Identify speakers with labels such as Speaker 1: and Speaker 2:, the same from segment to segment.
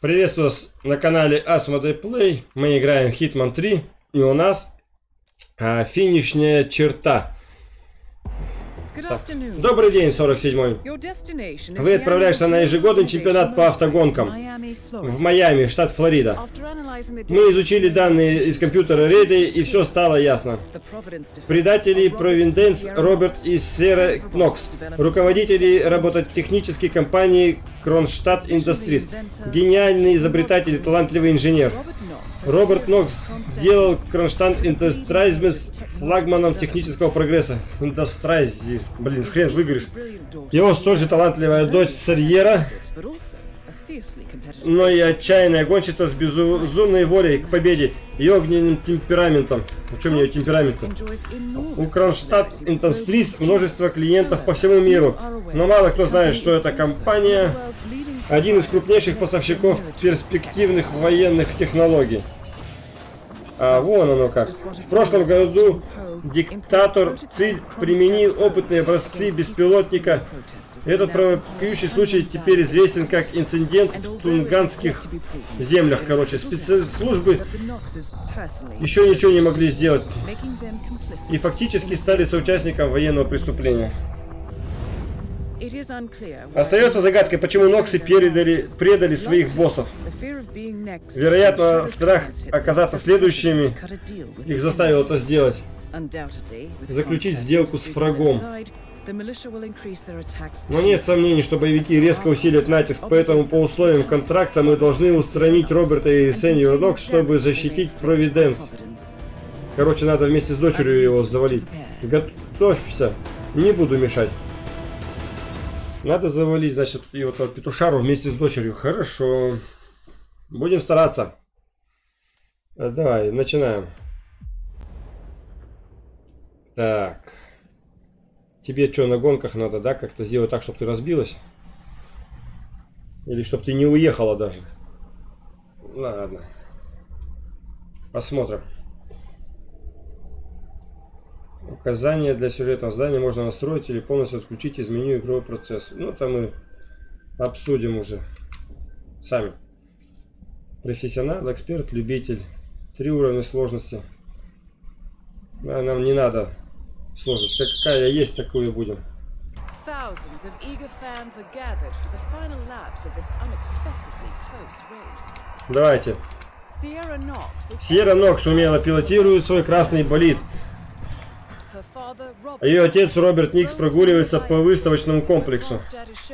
Speaker 1: Приветствую вас на канале Asmodee Play. Мы играем Hitman 3. И у нас а, финишная черта. Добрый день, 47-й. Вы отправляешься на ежегодный чемпионат по автогонкам. В Майами, штат Флорида. Мы изучили данные из компьютера Рейды, и все стало ясно. Предатели Провиденс Роберт и Сера Нокс, руководители робототехнической компании Кронштадт Industries, гениальный изобретатель и талантливый инженер. Роберт Нокс делал Кронштадт Industries флагманом технического прогресса. Industries, блин, хрен выиграешь. Его столь же талантливая дочь Сарьера, но и отчаянная гонщица с безумной волей к победе и огненным темпераментом. А что у меня темперамент У Кронштадт Industries множество клиентов по всему миру, но мало кто знает, что эта компания один из крупнейших поставщиков перспективных военных технологий. А вон оно как. В прошлом году диктатор Циль применил опытные образцы беспилотника. Этот провокающий случай теперь известен как инцидент в Тунганских землях. Короче, спецслужбы еще ничего не могли сделать. И фактически стали соучастником военного преступления. Остается загадкой, почему Ноксы передали, предали своих боссов. Вероятно, страх оказаться следующими их заставил это сделать. Заключить сделку с врагом. Но нет сомнений, что боевики резко усилят натиск, поэтому по условиям контракта мы должны устранить Роберта и Сеньор Нокс, чтобы защитить Провиденс. Короче, надо вместе с дочерью его завалить. Готовься, не буду мешать. Надо завалить, значит, и вот петушару вместе с дочерью. Хорошо. Будем стараться. Э, давай, начинаем. Так. Тебе что, на гонках надо, да, как-то сделать так, чтобы ты разбилась? Или чтобы ты не уехала даже? Ладно. Посмотрим. Указания для сюжетного здания можно настроить или полностью отключить из меню игровой процесс. Ну, это мы обсудим уже сами. Профессионал, эксперт, любитель. Три уровня сложности. А нам не надо сложность. Какая есть, такую будем. Давайте. Сьерра Нокс умело пилотирует свой красный болид. Ее отец Роберт Никс прогуливается по выставочному комплексу,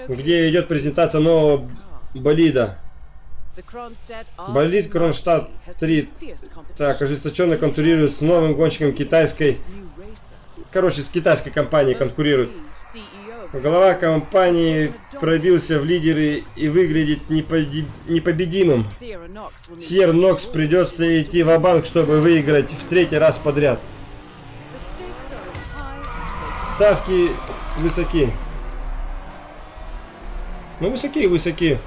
Speaker 1: где идет презентация нового болида. Болид Кронштадт 3 так, ожесточенно конкурирует с новым гонщиком китайской... Короче, с китайской компанией конкурирует. Голова компании пробился в лидеры и выглядит непобедимым. Сьер Нокс придется идти в банк чтобы выиграть в третий раз подряд. Ставки высоки. Ну, высокие, высокие.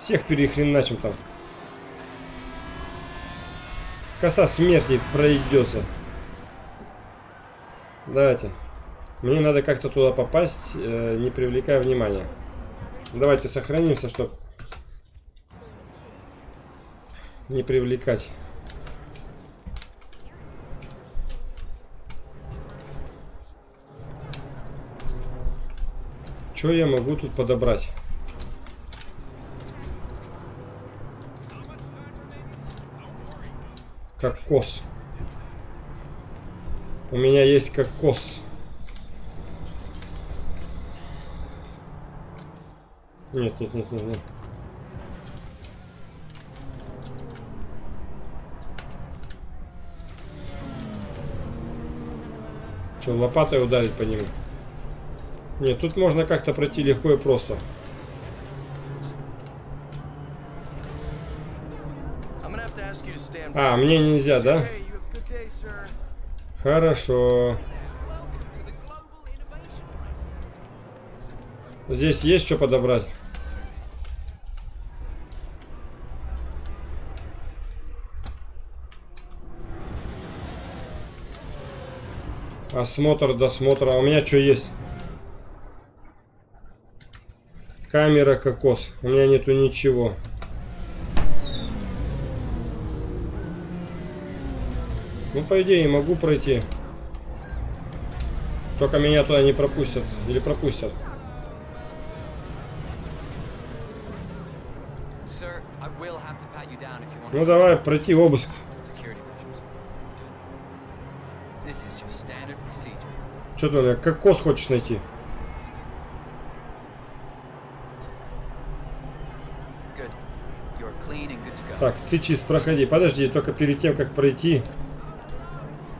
Speaker 1: Всех перехреначим там. Коса смерти пройдется. Давайте. Мне надо как-то туда попасть, э, не привлекая внимания. Давайте сохранимся, чтобы не привлекать. Что я могу тут подобрать? Кокос. У меня есть кокос. Нет, нет, нет, нет, нет. Что, лопатой ударить по нему? Нет, тут можно как-то пройти легко и просто. А, мне нельзя, да? Хорошо. Здесь есть что подобрать? Осмотр, досмотр. А у меня что есть? Камера кокос. У меня нету ничего. Ну, по идее, могу пройти. Только меня туда не пропустят. Или пропустят. Ну, давай, пройти обыск. Что ты, кокос хочешь найти?
Speaker 2: Good. You're clean and good to go.
Speaker 1: Так, ты чист, проходи. Подожди, только перед тем, как пройти,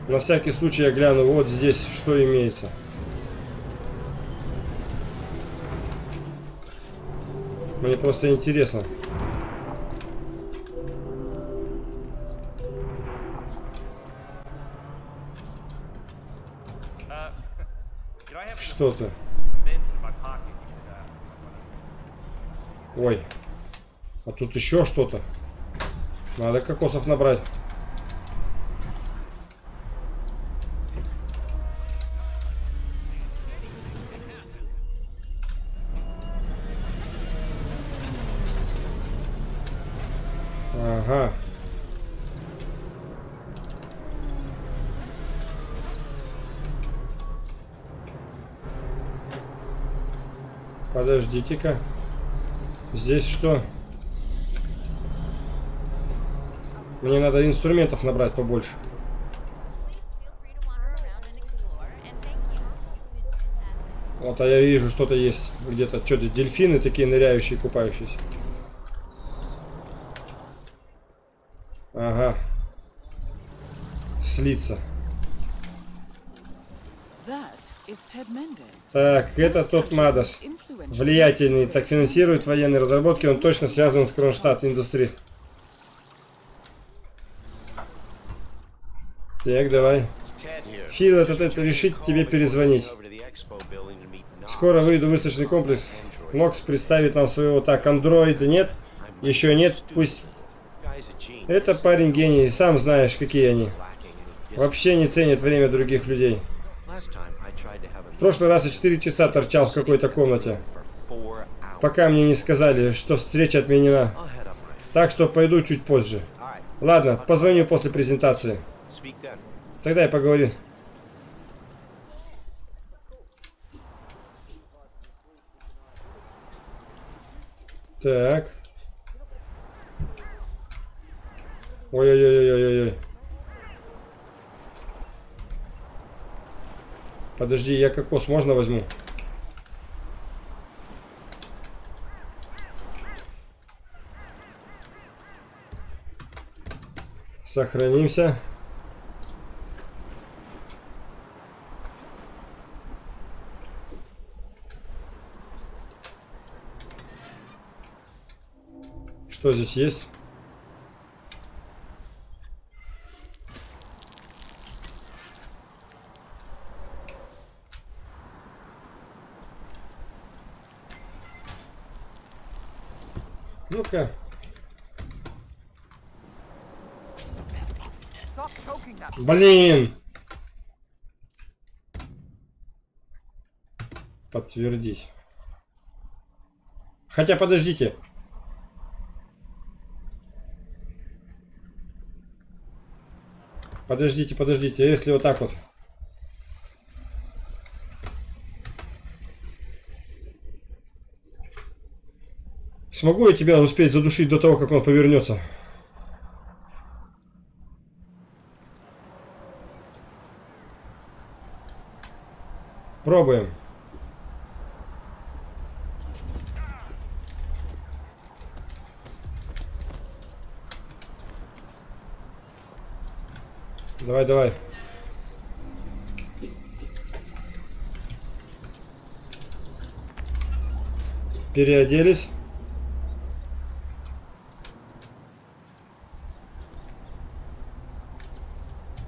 Speaker 1: на всякий случай я гляну вот здесь, что имеется. Мне просто интересно.
Speaker 3: Could I have
Speaker 1: Что ты?
Speaker 3: mint in my pocket? Uh,
Speaker 1: Ой. А тут еще что-то. Надо кокосов набрать. Ага. Подождите-ка. Здесь что? Мне надо инструментов набрать побольше. Вот, а я вижу, что-то есть. Где-то что-то дельфины такие ныряющие, купающиеся. Ага. Слиться. Так, это тот Мадас. Влиятельный, так финансирует военные разработки, он точно связан с Кронштадт индустрией. Так, давай. Фил, этот это решить тебе перезвонить. Скоро выйду в выставочный комплекс. Нокс представит нам своего так, андроида нет? Еще нет, пусть... Это парень гений, сам знаешь, какие они. Вообще не ценят время других людей. В прошлый раз я 4 часа торчал в какой-то комнате, пока мне не сказали, что встреча отменена. Так что пойду чуть позже. Ладно, позвоню после презентации. Тогда и поговорим. Так. Ой-ой-ой-ой-ой-ой. Подожди, я кокос можно возьму? Сохранимся. Что здесь есть? Ну-ка. Блин! Подтвердить. Хотя, подождите. Подождите, подождите. А если вот так вот? Смогу я тебя успеть задушить до того, как он повернется? Пробуем. Давай, давай. Переоделись.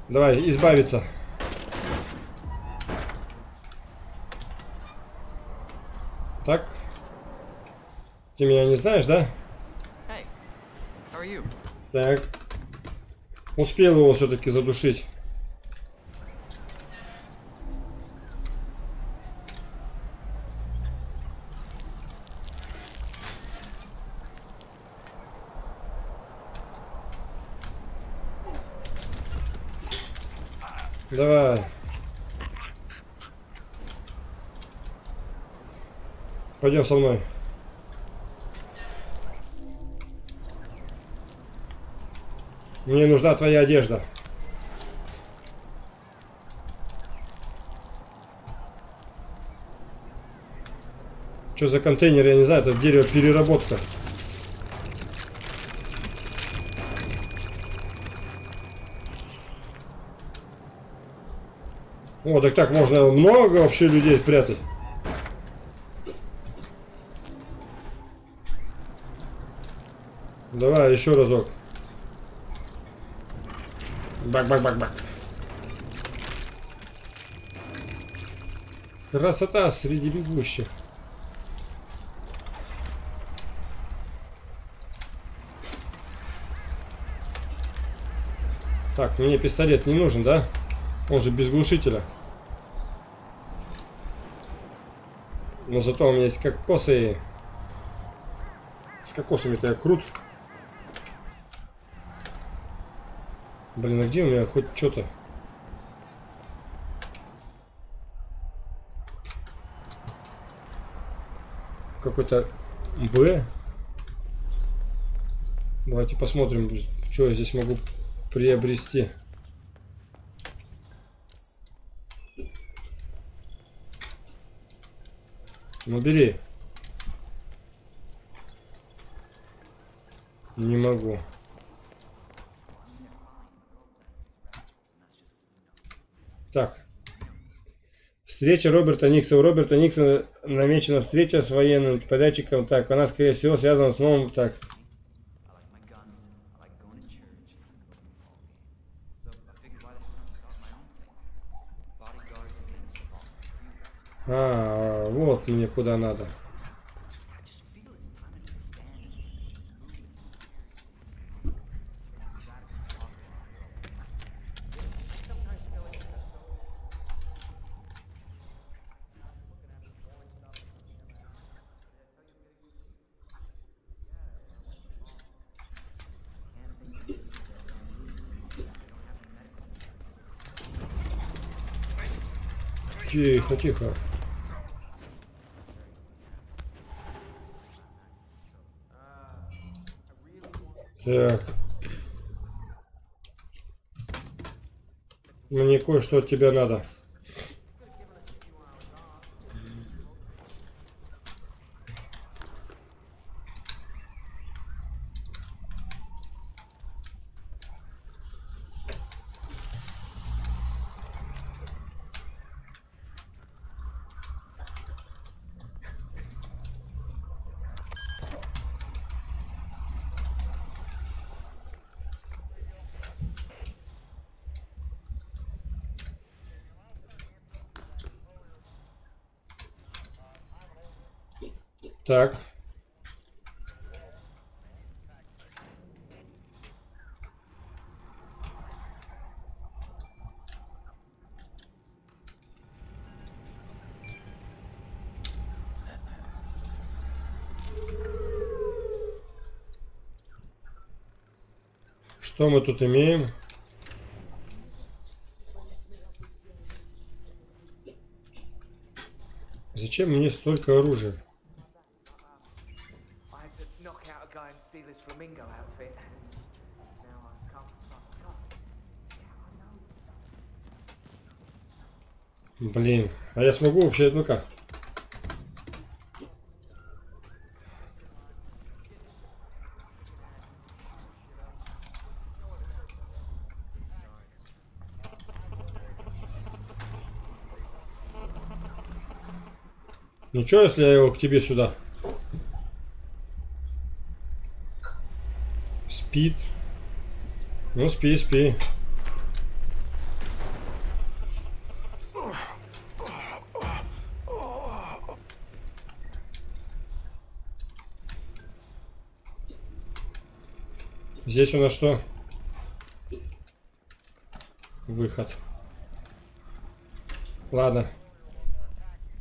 Speaker 1: Давай, избавиться. Так. Ты меня не знаешь, да?
Speaker 2: Hey?
Speaker 1: Так. Успел его все-таки задушить. Давай. Пойдем со мной. Мне нужна твоя одежда. Что за контейнер, я не знаю, это дерево переработка. О, так так можно много вообще людей прятать. Давай еще разок. Бак-бак-бак-бак. Красота среди бегущих. Так, мне пистолет не нужен, да? Он же без глушителя. Но зато у меня есть кокосы. С кокосами-то я крут. Блин, а где у меня хоть что-то? Какой-то Б. Давайте посмотрим, что я здесь могу приобрести. Ну бери. Не могу. Так. Встреча Роберта Никса. У Роберта Никса намечена встреча с военным подрядчиком. Так, она, скорее всего, связана с новым... Так.
Speaker 2: I like my guns. I like going to church. So I figured why the hell not start my own thing? Bodyguards against the fossil fuels.
Speaker 1: А, вот мне куда надо.
Speaker 2: I just feel it's time to take a stand. This movement is
Speaker 1: Тихо, тихо. Так. Мне кое-что от тебя надо. Так. Что мы тут имеем? Зачем мне столько оружия?
Speaker 4: I had to knock out a guy and steal his flamingo outfit. Now I can't fuck up.
Speaker 1: Блин, а я смогу вообще, ну-ка. Ничего, если я его к тебе сюда? Спит. Ну, спи, спи. Здесь у нас что? Выход. Ладно.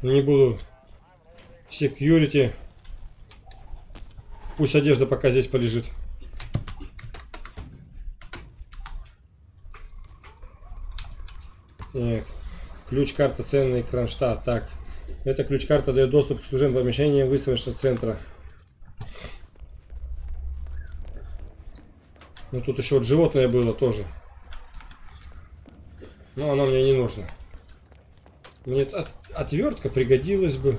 Speaker 1: Не буду. Security. Пусть одежда пока здесь полежит. Э, Ключ-карта ценный Кронштадт. Так. Эта ключ-карта дает доступ к служебным помещениям выставочного центра. Ну тут еще вот животное было тоже. Но оно мне не нужно. Мне от- отвертка пригодилась бы.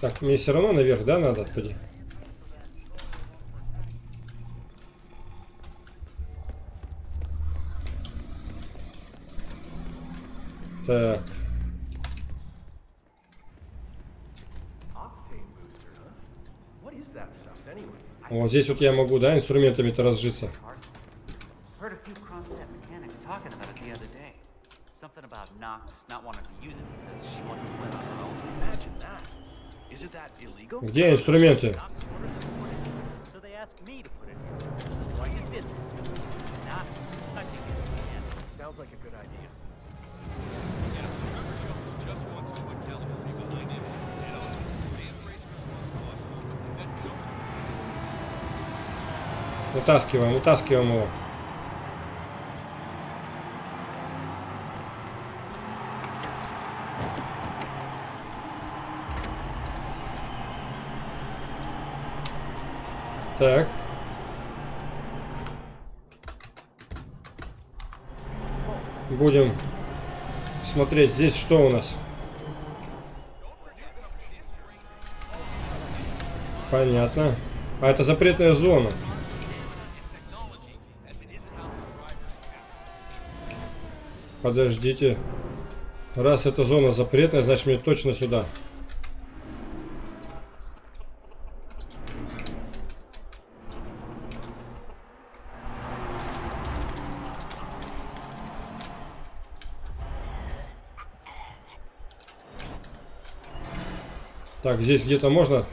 Speaker 1: Так, мне все равно наверх, да, надо? Поди. Так,
Speaker 5: Octane booster, huh? What is that stuff anyway?
Speaker 1: вот здесь вот я могу, да, инструментами-то разжиться.
Speaker 6: Heard a few Kronstadt mechanics talking about it the other day. Something about Knox not wanting to use it because she wanted to win on her own.
Speaker 5: Imagine that. Isn't that illegal?
Speaker 1: Где инструменты?
Speaker 6: Wanted to put it here, so they asked me to put it
Speaker 1: Утаскиваем, утаскиваем его. Так. Будем смотреть здесь, что у нас. Понятно. А это запретная зона. Подождите. Раз эта зона запретная, значит мне точно сюда. Так, здесь где-то можно?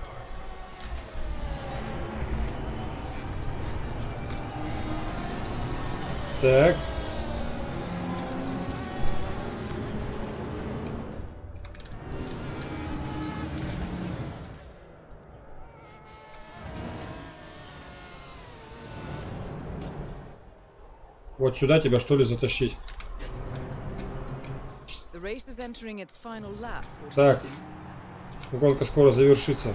Speaker 1: Так. Вот сюда тебя что ли затащить? Так.
Speaker 7: 47.
Speaker 1: Гонка скоро завершится.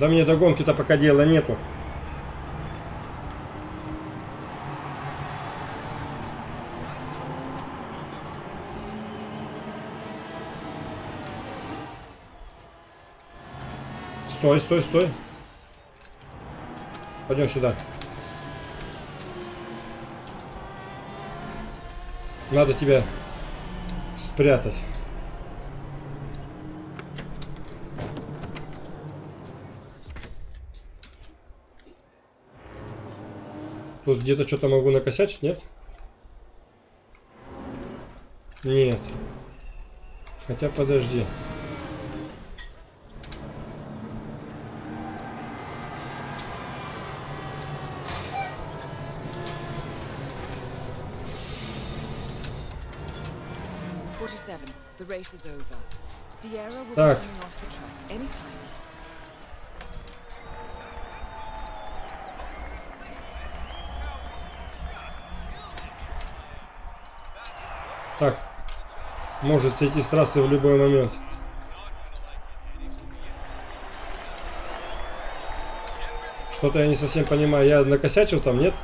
Speaker 1: Да мне до гонки-то пока дела нету. Стой, стой, стой. Пойдем сюда. Надо тебя спрятать. Тут где-то что-то могу накосячить, нет? Нет. Хотя подожди. Может сойти с трассы в любой момент. Что-то я не совсем понимаю. Я накосячил там, нет?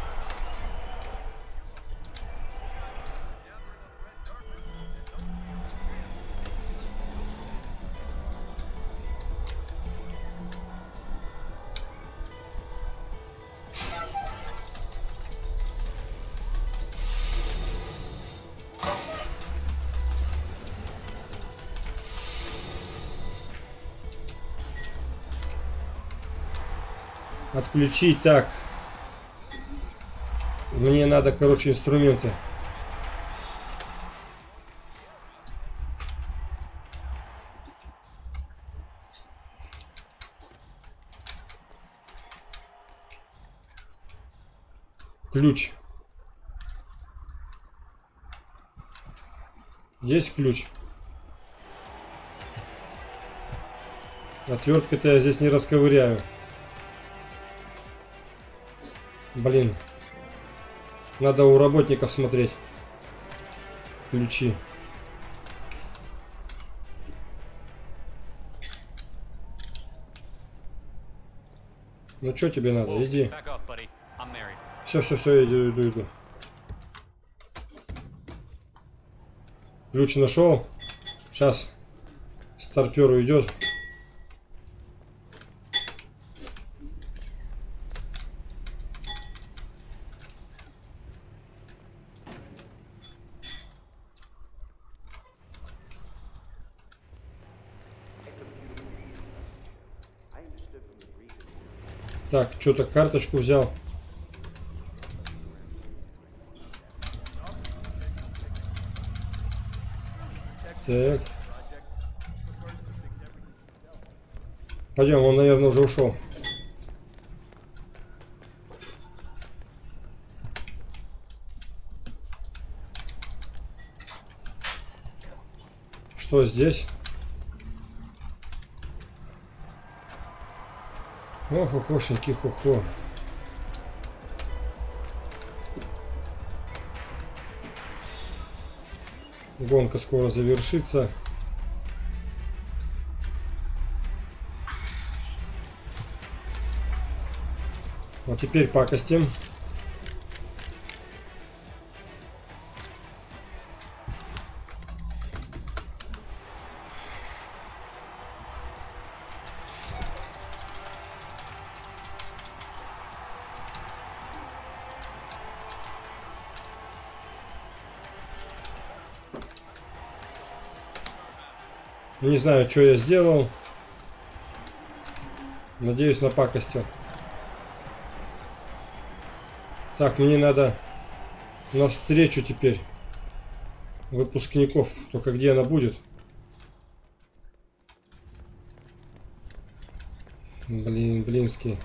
Speaker 1: Отключить. Так. Мне надо, короче, инструменты. Ключ. Есть ключ. Отверткой-то я здесь не расковыряю. Блин. Надо у работников смотреть. ключи. Ну что тебе надо? Иди. Все, все, все, иду, иду, иду. Ключ нашел. Сейчас. Старпер уйдет. Так, что-то карточку взял. Так. Пойдем, он, наверное, уже ушел. Что здесь? Ох, охошеньки, хо-хо. Гонка скоро завершится. Вот теперь пакостим. Знаю, что я сделал. Надеюсь, на пакостил. Так, мне надо навстречу теперь выпускников. Только где она будет? Блин, блинский.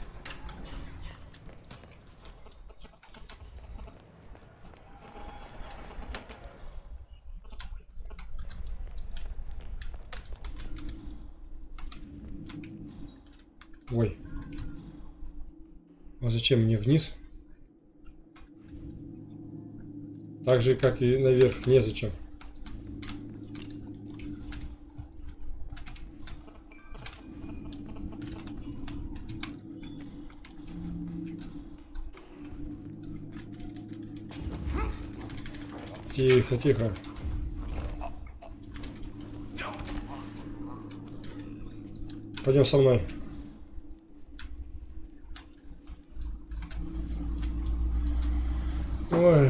Speaker 1: Ой. А зачем мне вниз? Так же, как и наверх, незачем. Тихо, тихо. Пойдем со мной. Ой.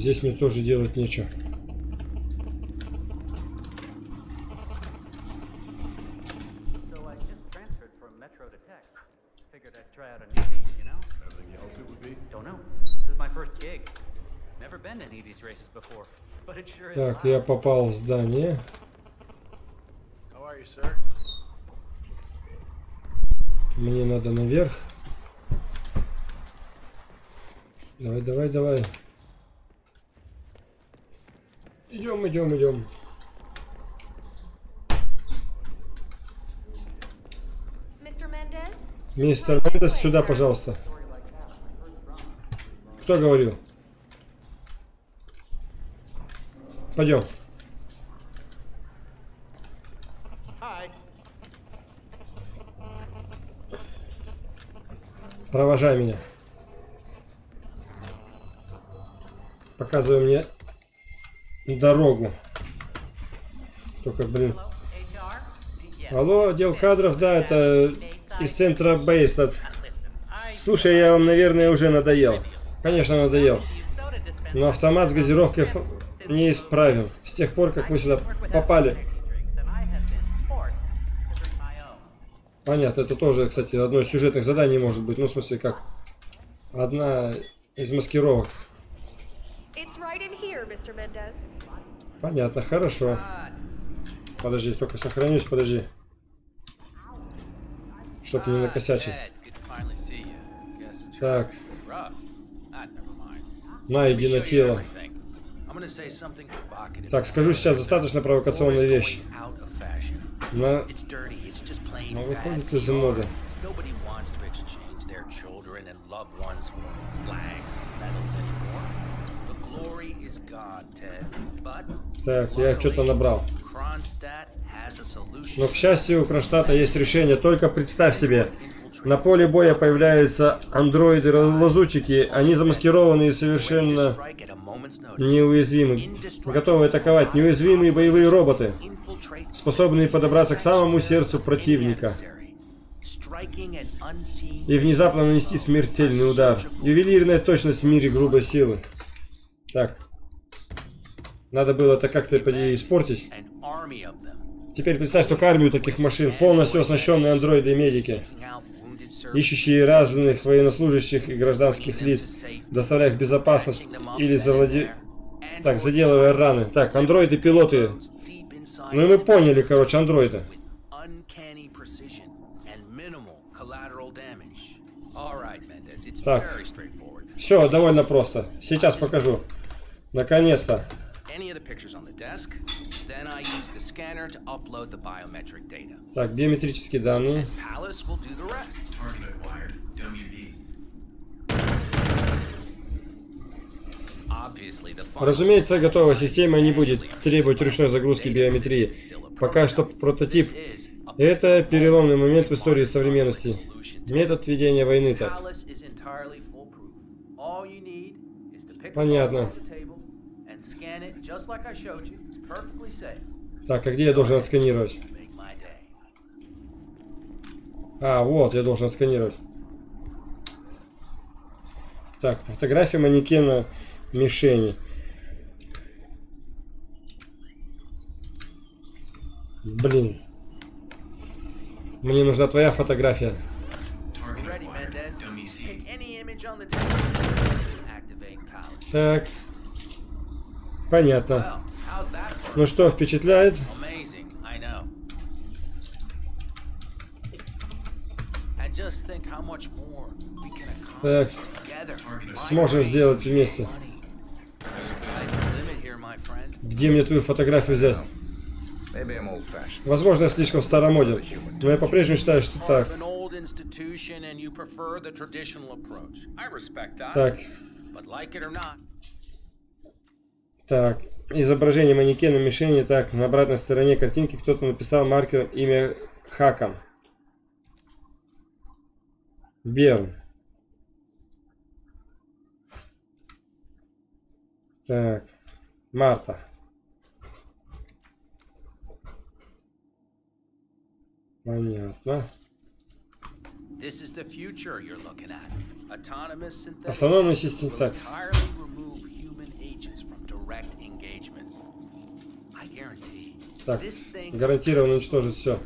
Speaker 2: before. But it sure is
Speaker 1: Так, я попал в здание. Мне надо наверх. Давай, давай, давай. Идем, идем, идем.
Speaker 8: Mr. Mendez?
Speaker 1: Мистер Мендес, сюда, пожалуйста. Кто говорил? Пойдем. Провожай меня. Показывай мне дорогу. Только, блин. Алло, отдел кадров, да, это из центра Бейстад. Слушай, я вам, наверное, уже надоел. Конечно, надоел. Но автомат с газировкой ф- неисправен. С тех пор, как мы сюда попали.
Speaker 2: Понятно, это тоже, кстати, одно из сюжетных заданий может быть. Ну, в смысле, как одна из маскировок. Понятно, хорошо. Подожди, только сохранюсь, подожди. Чтоб не накосячить. Так.
Speaker 1: Ah,
Speaker 2: на, иди на тело. Так, скажу сейчас достаточно провокационная вещь. На... Ну,
Speaker 1: bad
Speaker 2: выходит из моды. Так, я что-то набрал. Но, к счастью, у Кронштадта есть решение. Только представь себе, на поле боя появляются андроиды-лазутчики. Они замаскированы и совершенно неуязвимы. Готовы атаковать неуязвимые боевые роботы, способные подобраться к самому сердцу противника и внезапно нанести смертельный удар. Ювелирная точность в мире грубой силы. Так. Надо было это как-то испортить. Теперь представь только армию таких машин, полностью оснащенные андроиды и медики. Ищущие разных военнослужащих и гражданских лиц, доставляя их в безопасность или завладе... Так, заделывая раны. Так, андроиды-пилоты. Ну и мы поняли, короче, андроиды. Так. Все, довольно просто. Сейчас покажу. Наконец-то.
Speaker 1: Scanner to upload the biometric data.
Speaker 2: Так, биометрические данные.
Speaker 1: Palace will do the rest.
Speaker 9: Target acquired. WB.
Speaker 2: Разумеется, готовая система не будет требовать ручной загрузки биометрии. Пока что прототип. Это переломный момент в истории современности. Метод ведения войны так. Понятно. Так, а где я должен отсканировать? А, вот, я должен отсканировать. Так, фотография манекена мишени. Блин. Мне нужна твоя фотография. Так. Понятно. Ну что, впечатляет? Так, сможем сделать вместе. Где мне твою фотографию взять? Возможно, я слишком старомоден, но я по-прежнему считаю, что так. Так, так. Изображение манекена мишени. Так, на обратной стороне картинки кто-то написал маркером имя Хакан. Берн. Так. Марта. Понятно.
Speaker 1: this is the future you're looking at. Autonomous synthetic
Speaker 2: Автономная система, так. Так, гарантированно уничтожить все.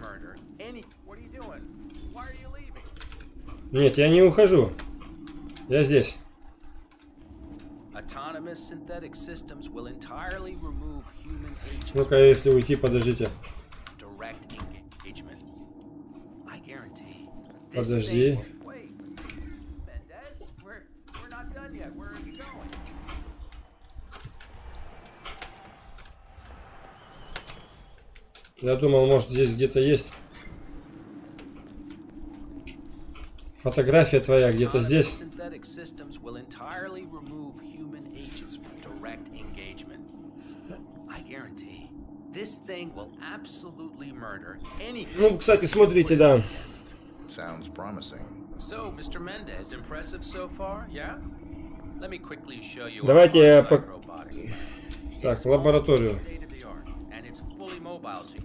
Speaker 2: Нет, я не ухожу. Я здесь. Ну-ка, если уйти, подождите. Подожди.
Speaker 1: thing
Speaker 10: Wait, Mendez, we're we're not done yet. Where are you going?
Speaker 2: Я думал, может здесь где-то есть. Фотография твоя где-то здесь. Ну, кстати, смотрите, да.
Speaker 1: against.
Speaker 11: Sounds promising.
Speaker 1: So, Mr. Mendez, impressive so far, yeah? Let me quickly show you
Speaker 2: Давайте я
Speaker 1: robotics.
Speaker 2: Так, в лабораторию.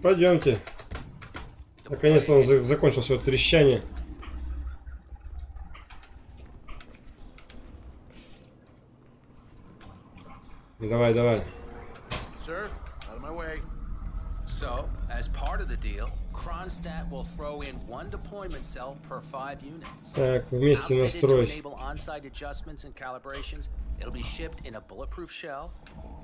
Speaker 2: Пойдемте. Наконец-то он за- закончил свое трещание. Давай, давай.
Speaker 5: Sir, out of my way.
Speaker 1: So, as part of the deal,
Speaker 2: Kronstadt will throw in one deployment cell per five units.
Speaker 1: Так, вместе
Speaker 2: Outfitted to
Speaker 1: настроить.
Speaker 2: enable on-site adjustments and calibrations, it'll be shipped in a bulletproof shell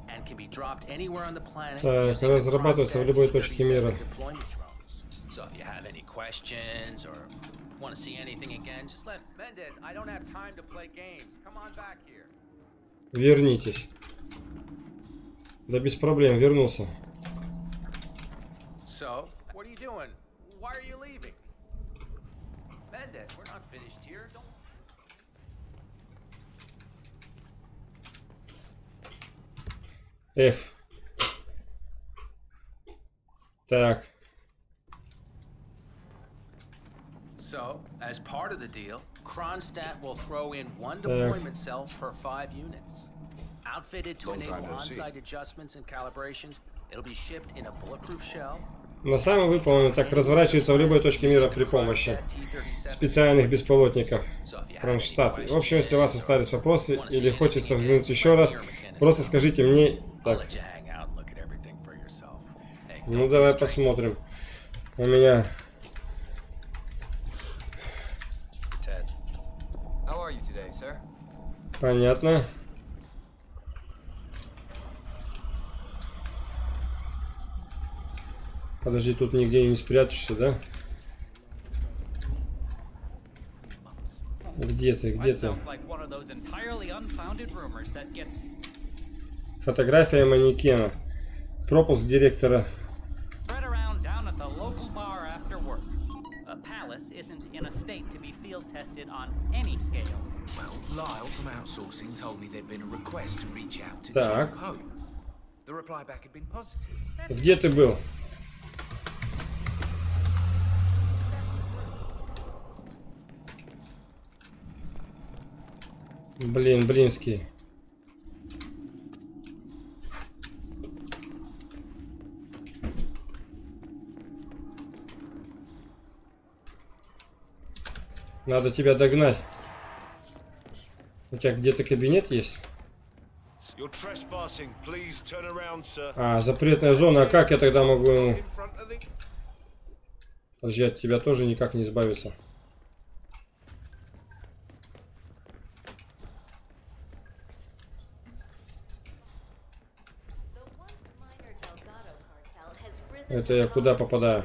Speaker 2: and can be dropped anywhere on the planet
Speaker 1: Так,
Speaker 2: using the
Speaker 1: разрабатывается в
Speaker 2: Kronstadt
Speaker 1: любой точке
Speaker 2: T-37
Speaker 1: мира.
Speaker 2: deployment drones. So if you have any questions or want to see anything again, just let
Speaker 3: Mendez, I don't have time to play games. Come on back here.
Speaker 1: Вернитесь. Да без проблем, вернулся.
Speaker 2: So,
Speaker 3: What are you doing? Why are you leaving? Mendez, we're not finished here. Don't
Speaker 1: F. Так,
Speaker 2: So, as part of the deal, Kronstadt will throw in one deployment cell per five units. Outfitted to
Speaker 11: Long time
Speaker 2: enable
Speaker 11: no see.
Speaker 2: on-site adjustments and calibrations, it'll be shipped in a bulletproof shell.
Speaker 1: на самом выполнен так разворачивается в любой точке мира при помощи специальных беспилотников. Кронштадт. В общем, если у вас остались вопросы или хочется взглянуть еще раз, просто скажите мне. Так, ну давай посмотрим. У меня понятно. Подожди, тут нигде не спрячешься, да? Где ты, где ты? Фотография манекена. Пропуск директора.
Speaker 6: palace isn't in a state to be field tested on any scale.
Speaker 12: Well, Lyle from outsourcing told me there'd been a request to reach out to. Jim Poe.
Speaker 4: The reply back had been positive.
Speaker 1: Где ты был? Блин, блинский. Надо тебя догнать. У тебя где-то кабинет есть? А, запретная зона. А как я тогда могу...
Speaker 5: the...
Speaker 1: Подожди, от тебя тоже никак не избавиться. Это я куда попадаю?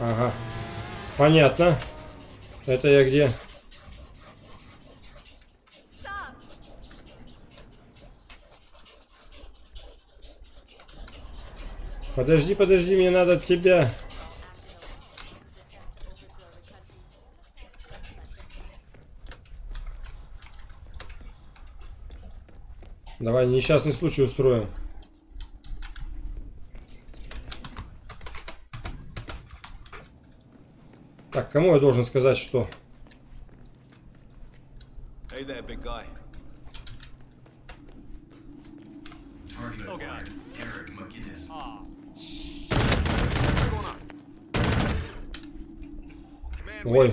Speaker 1: Ага. Понятно. Это я где? Подожди, подожди, мне надо тебя. Давай несчастный случай устроим. Так, кому я должен сказать что?
Speaker 5: Hey there, big guy.
Speaker 6: Oh, God.
Speaker 13: McGinnis.
Speaker 1: Ой.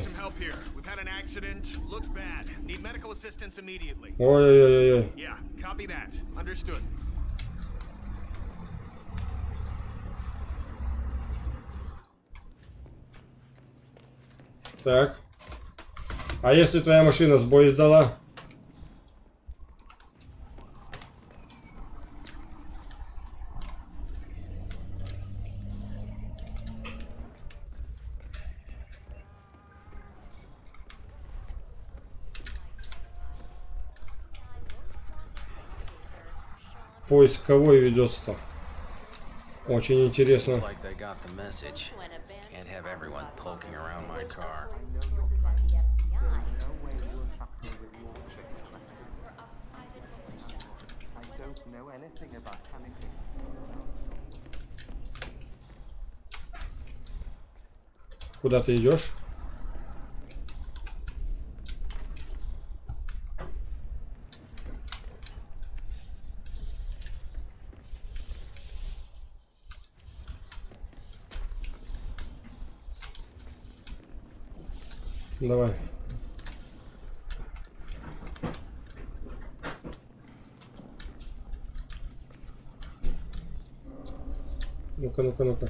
Speaker 5: Need medical assistance immediately.
Speaker 1: Ой-ой-ой-ой.
Speaker 5: Yeah, copy that. Understood.
Speaker 1: Так. А если твоя машина сбой сдала? Поисковой ведется-то. Очень интересно.
Speaker 2: Seems like they got the message. Can't have everyone poking around my car.
Speaker 4: I don't know anything about panicking.
Speaker 1: Куда ты идешь? Давай. Ну-ка, ну-ка, ну-ка.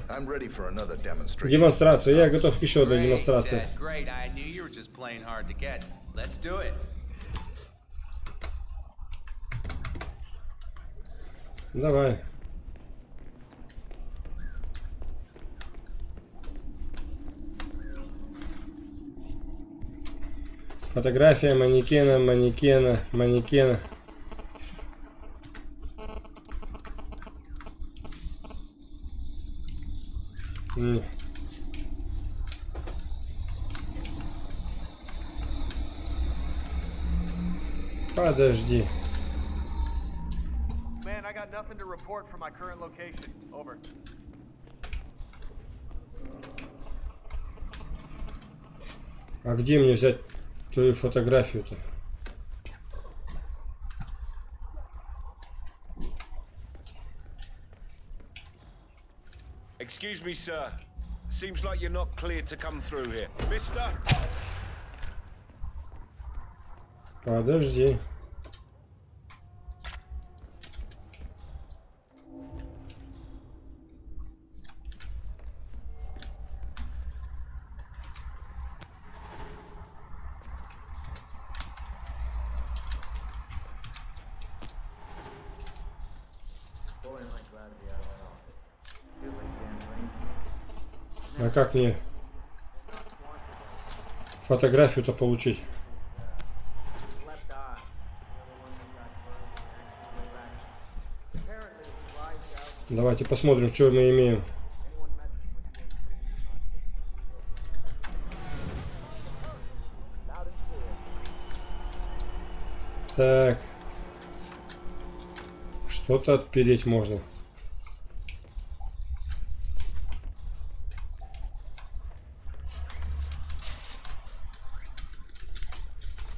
Speaker 1: Демонстрация. Я готов к еще одной демонстрации.
Speaker 2: Ted, great. I knew you were just playing hard to get. Let's do it.
Speaker 1: Давай. Фотография манекена, манекена, манекена. Подожди.
Speaker 14: Man, I got nothing to report from my current location. Over.
Speaker 1: А где мне взять твою фотографию-то?
Speaker 15: Excuse me, sir. Seems like you're not cleared to come through here. Mister?
Speaker 1: Подожди.
Speaker 4: Apparently, he lies out.
Speaker 1: Давайте посмотрим, что мы имеем. Так. Что-то отпереть можно.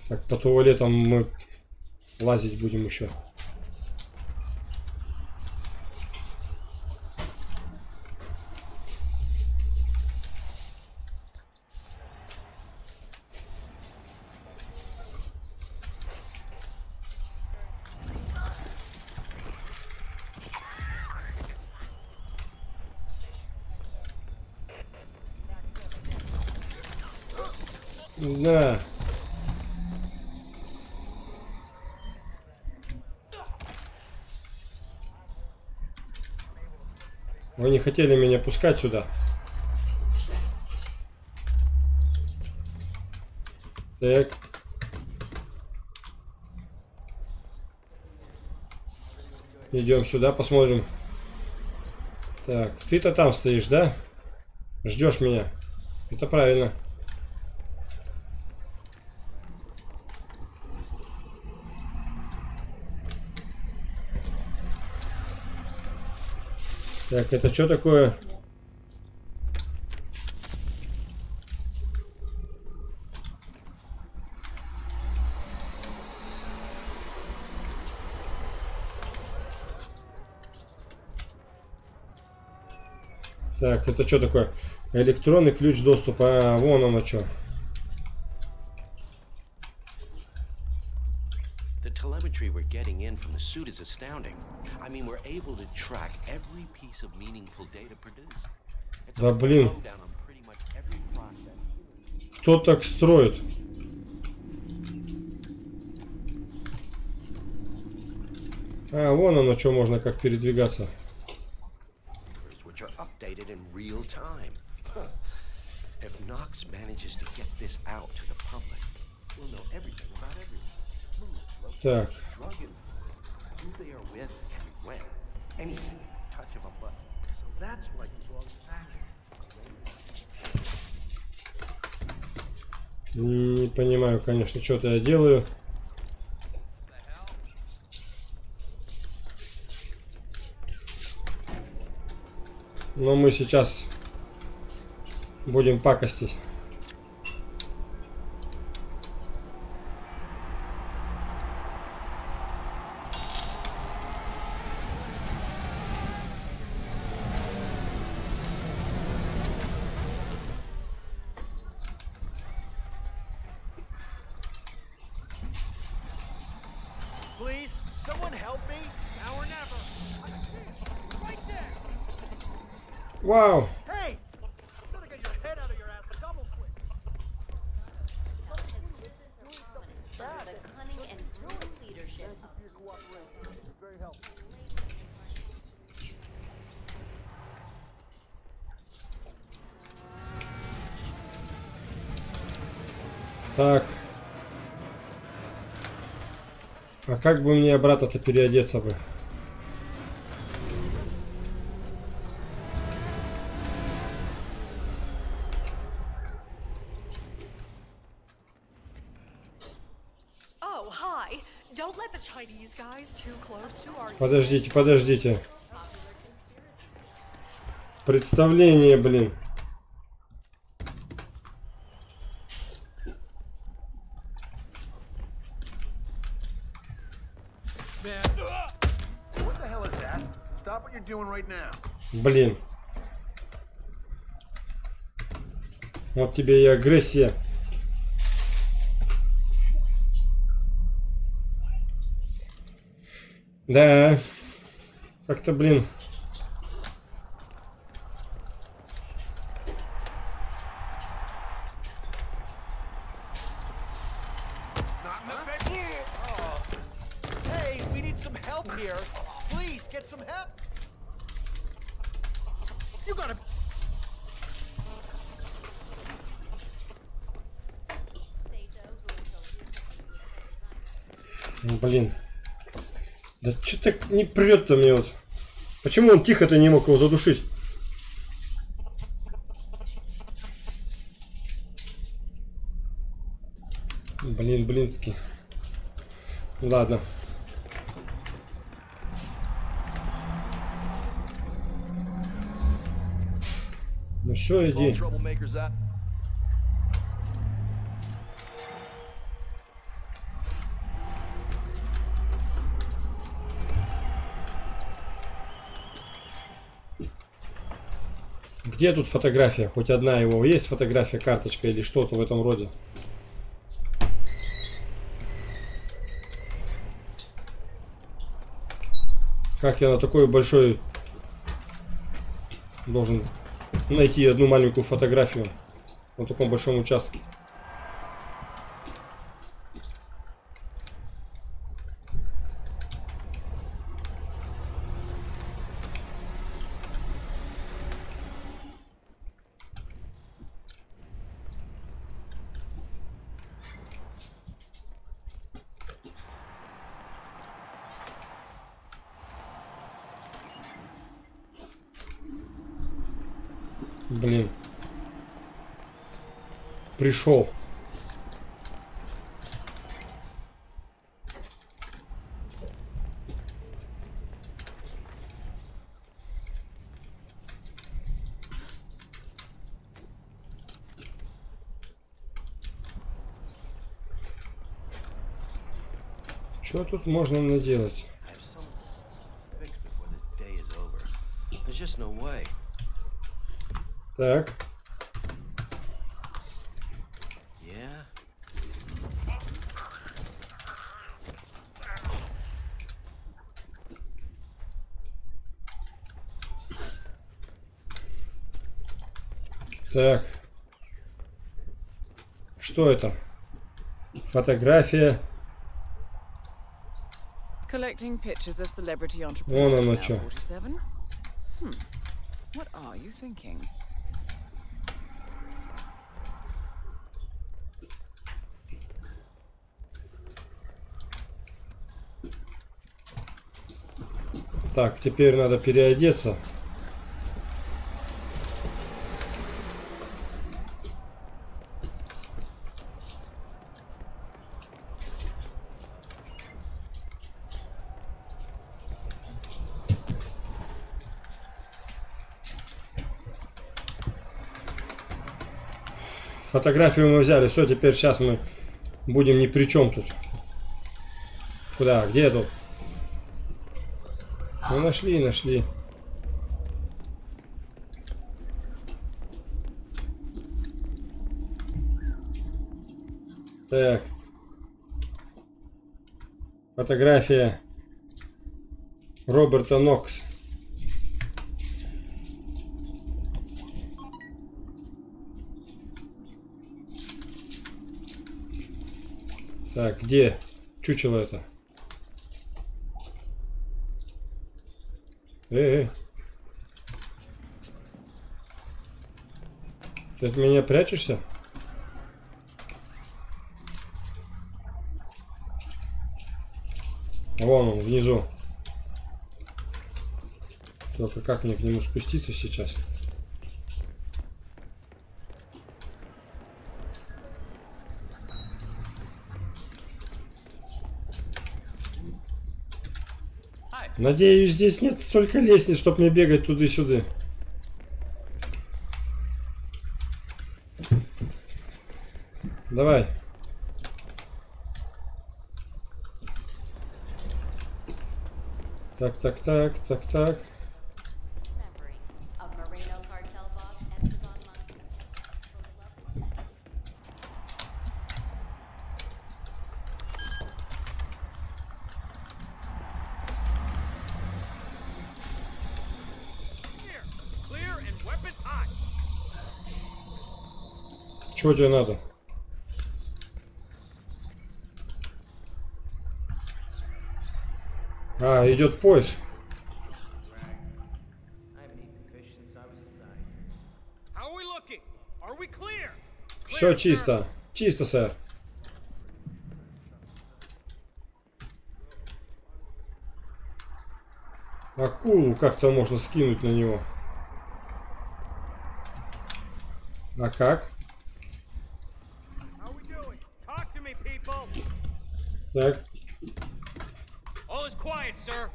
Speaker 1: Так, по туалетам мы лазить будем еще. Хотели меня пускать сюда. Так. Идем сюда, посмотрим. Так, ты-то там стоишь, да? Ждешь меня. Это правильно. Так, это что такое? Так, это что такое? Электронный ключ доступа. А, вон оно что.
Speaker 16: The telemetry we're getting in from the suit is astounding. I mean, we're able to track every piece of meaningful data produced.
Speaker 1: Да блин. Кто так строит? А, вон оно что можно как передвигаться.
Speaker 16: If Knox manages to get this out to the public, we'll know everything about everyone.
Speaker 1: Так.
Speaker 16: Who they are with, and when. Anything at the touch of a button. So that's why you go
Speaker 1: Не понимаю, конечно, что-то я делаю. Но мы сейчас будем пакостить. Как бы мне обратно-то переодеться бы?
Speaker 17: Oh,
Speaker 1: Подождите, подождите. Представление, блин.
Speaker 14: Man. What the hell is that? Stop what you're doing right now.
Speaker 1: Блин. Вот тебе и агрессия. Да. Как-то, блин. Прет-то мне вот. Почему он тихо-то не мог его задушить? Блин, блинский. Ладно. Ну все, иди. Где тут фотография? Хоть одна его. Есть фотография, карточка или что-то в этом роде? Как я на такой большой должен найти одну маленькую фотографию на таком большом участке? Блин. Пришел. Что тут можно наделать?
Speaker 16: Fix before this day is over. There's just no way.
Speaker 1: Так.
Speaker 16: Yeah?
Speaker 1: Так. Что это? Фотография.
Speaker 18: Collecting pictures of celebrity
Speaker 1: Вон
Speaker 18: entrepreneurs
Speaker 1: оно
Speaker 18: now,
Speaker 1: чё.
Speaker 18: 47. Hmm. What are you thinking?
Speaker 1: Так, теперь надо переодеться. Фотографию мы взяли, все, теперь сейчас мы будем ни при чем тут. Куда? Где тут? Ну нашли, нашли. Так. Фотография Роберта Нокс. Так, где чучело это? Эй, эй. Ты от меня прячешься? Вон он, внизу. Только как мне к нему спуститься сейчас? Надеюсь, здесь нет столько лестниц, чтобы мне бегать туда-сюда. Давай. Так, так, так, так, так. Чего тебе надо? А, идет
Speaker 19: clear?
Speaker 1: Все чисто. Чисто, сэр. Акулу как-то можно скинуть на него. А как?
Speaker 19: How we doing? Talk to me, people.
Speaker 1: Так.
Speaker 19: All is quiet, sir.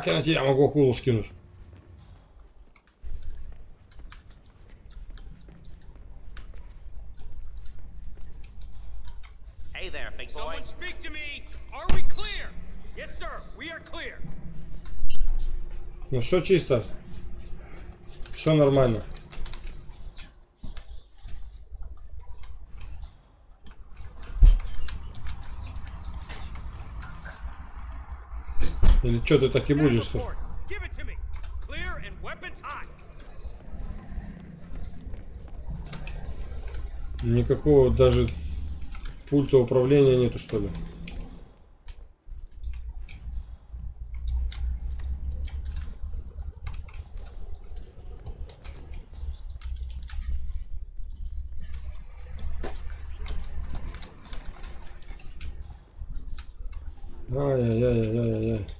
Speaker 1: Как я на тебя могу акулу скинуть?
Speaker 6: Hey there, big boy.
Speaker 19: Someone speak to me. Are we clear? Yes, sir. We are clear.
Speaker 1: Ну все чисто. Все нормально. Что ты так и будешь? Никакого даже пульта управления нету что ли? Ай-яй-яй-яй-яй-яй.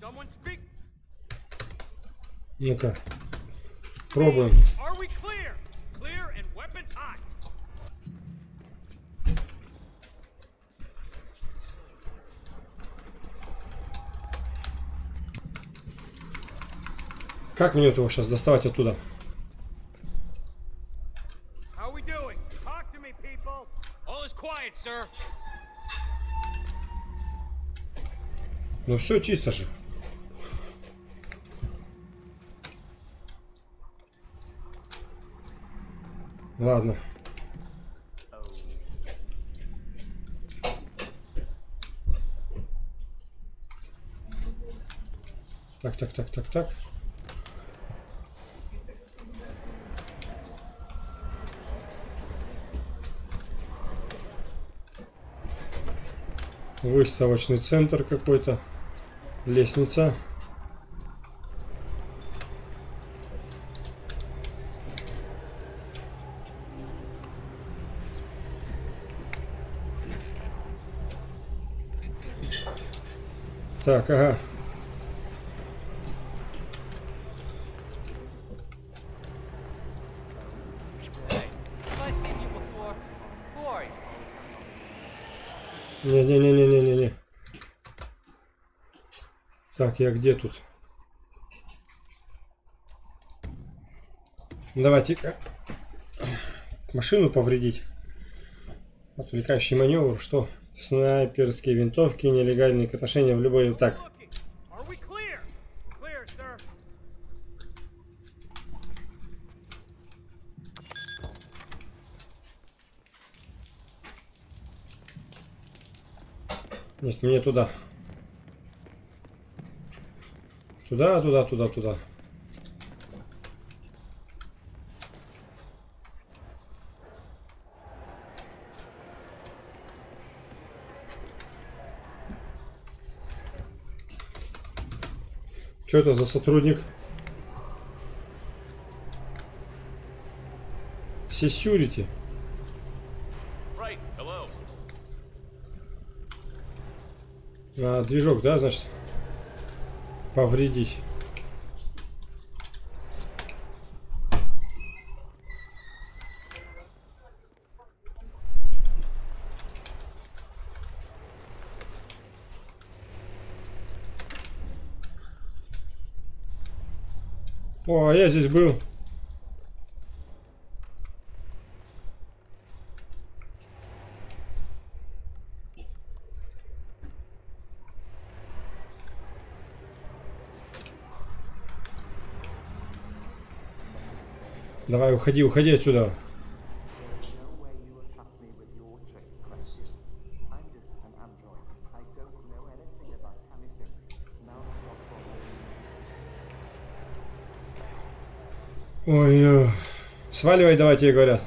Speaker 19: Someone speak.
Speaker 1: Ну-ка. Пробуем.
Speaker 19: Are we clear? Clear and weapons hot.
Speaker 1: Как мне этого сейчас доставать оттуда? Ну все чисто же. Ладно. Так, так, так, так, так. Выставочный центр какой-то. Лестница. Так, ага.
Speaker 6: Have I seen you before? Who are you?
Speaker 1: Не-не-не-не-не-не. Я где тут? Давайте-ка машину повредить. Отвлекающий маневр, что? Снайперские винтовки, нелегальные отношения в любой... Так, нет, мне туда. Туда, туда, туда, туда. Что это за сотрудник? Security.
Speaker 19: Right, hello.
Speaker 1: А, движок, да, значит? Повредить. О, а я здесь был. Давай, уходи, уходи отсюда. Ой, э, сваливай, давай тебе говорят.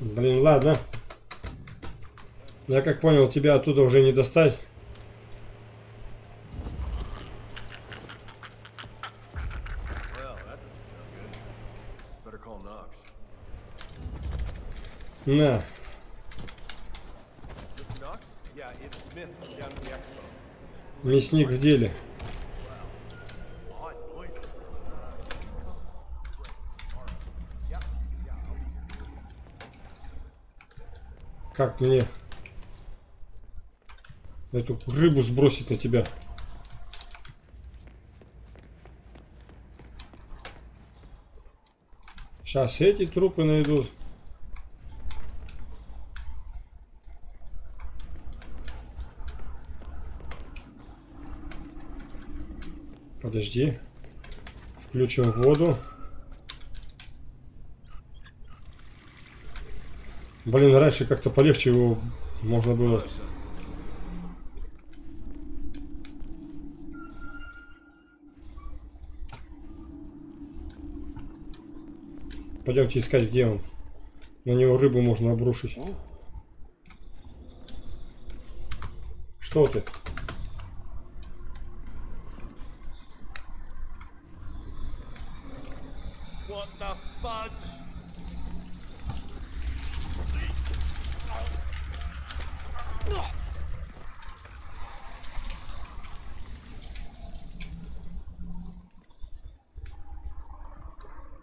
Speaker 1: Блин, ладно. Я как понял, тебя оттуда уже не достать. На. Мясник в деле.
Speaker 20: Odd noises. Great. All right. Yeah, yeah, I'll be here.
Speaker 1: Как мне эту рыбу сбросить на тебя? Сейчас эти трупы найдут. Подожди. Включим воду. Блин, раньше как-то полегче его можно было. Пойдемте искать, где он. На него рыбу можно обрушить. Что ты?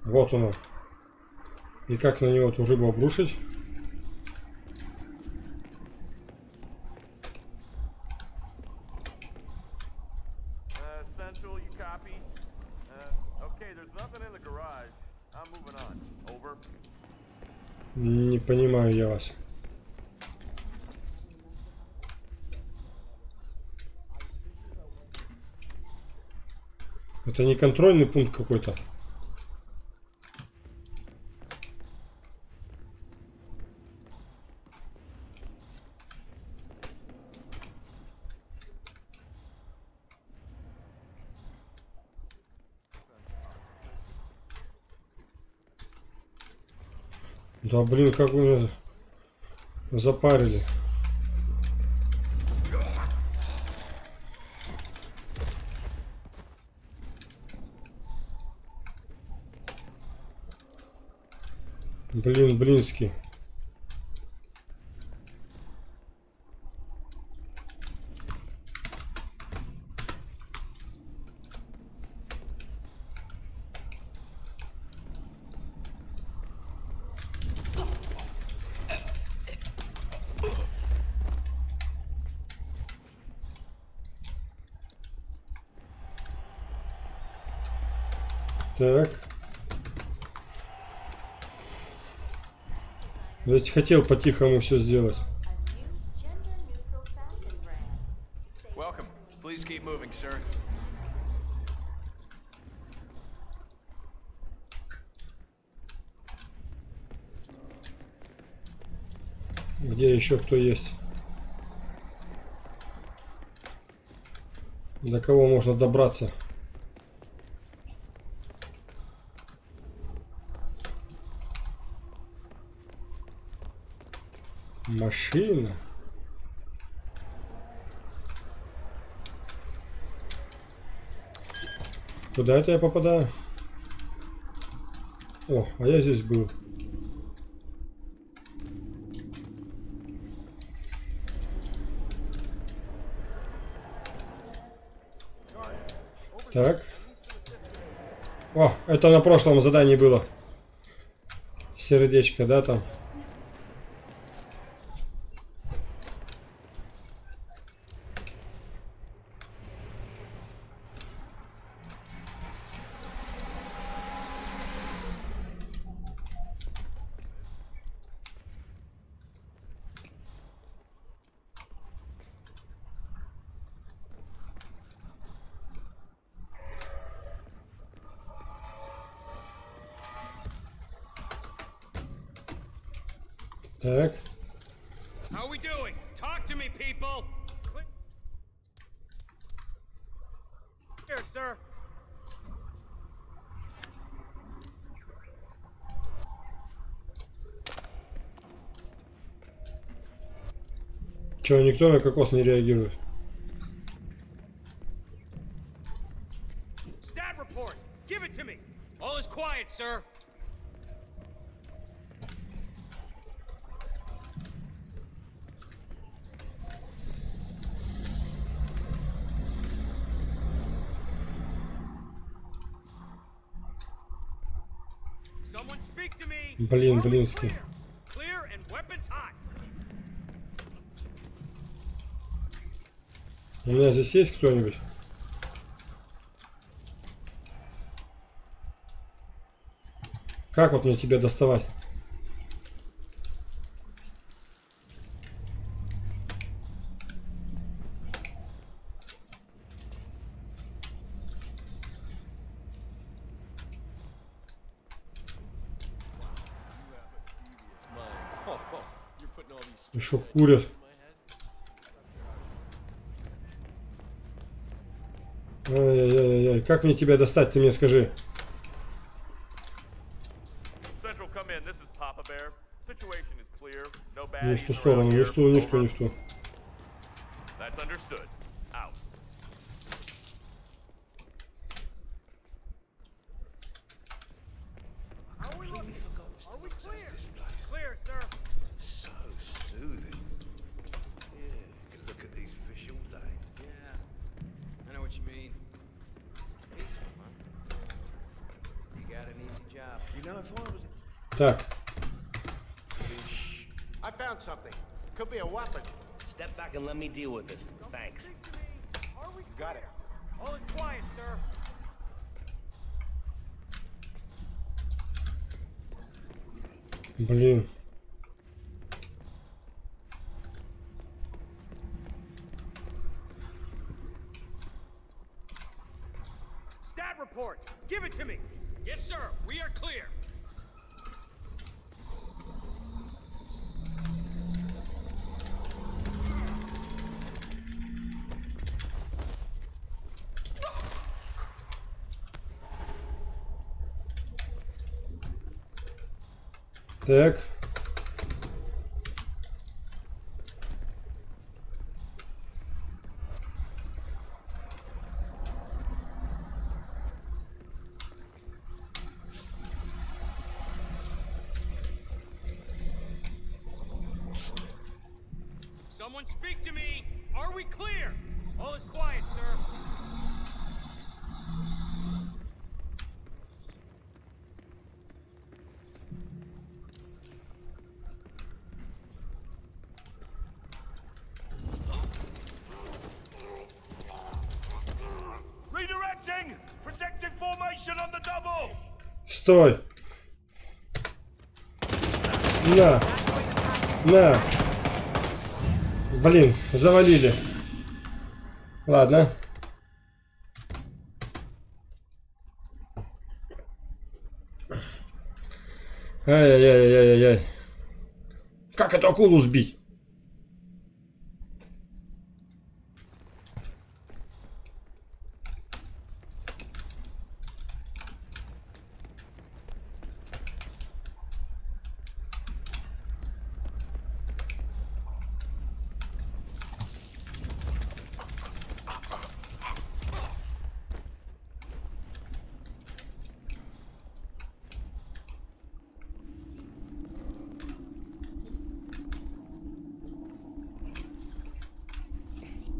Speaker 1: Вот оно. И как на него эту рыбу обрушить? Не понимаю я вас. Это не контрольный пункт какой-то. Блин, как вы меня запарили. Блин, блинский. Так. Ведь хотел по-тихому все сделать. Где еще кто есть? До кого можно добраться? Машина. Куда это я попадаю? О, а я здесь был. Так. О, это на прошлом задании было. Сердечко, да, там? Так.
Speaker 19: How are we doing? Talk to me, people! Here, sir.
Speaker 1: Че, никто на кокос не реагирует?
Speaker 19: Stat report! Give it to me! All is quiet, sir. Someone speak to me!
Speaker 1: Блин, блинский.
Speaker 19: Clear and weapons hot!
Speaker 1: У меня здесь есть кто-нибудь? Как вот мне тебя доставать? Шо курят? Как мне тебя достать, ты мне скажи. Не в ту сторону, в ту, в ту, в ту.
Speaker 19: That's understood. Out. How are we looking? Are we clear? Clear, sir.
Speaker 16: So soothing. Yeah, you can look at these fish all day.
Speaker 4: Yeah, I know what you mean. Peaceful, huh? You got an easy job.
Speaker 16: You know, if I was
Speaker 1: Так,
Speaker 16: fish.
Speaker 14: I found something. Could be a weapon.
Speaker 21: Step back and let me deal with this. Thanks.
Speaker 19: Are we
Speaker 14: Got it.
Speaker 19: All is quiet, sir.
Speaker 1: блин. Так. Стой. На. На. Блин, завалили. Ладно. Ай-яй-яй-яй-яй. Как эту акулу сбить?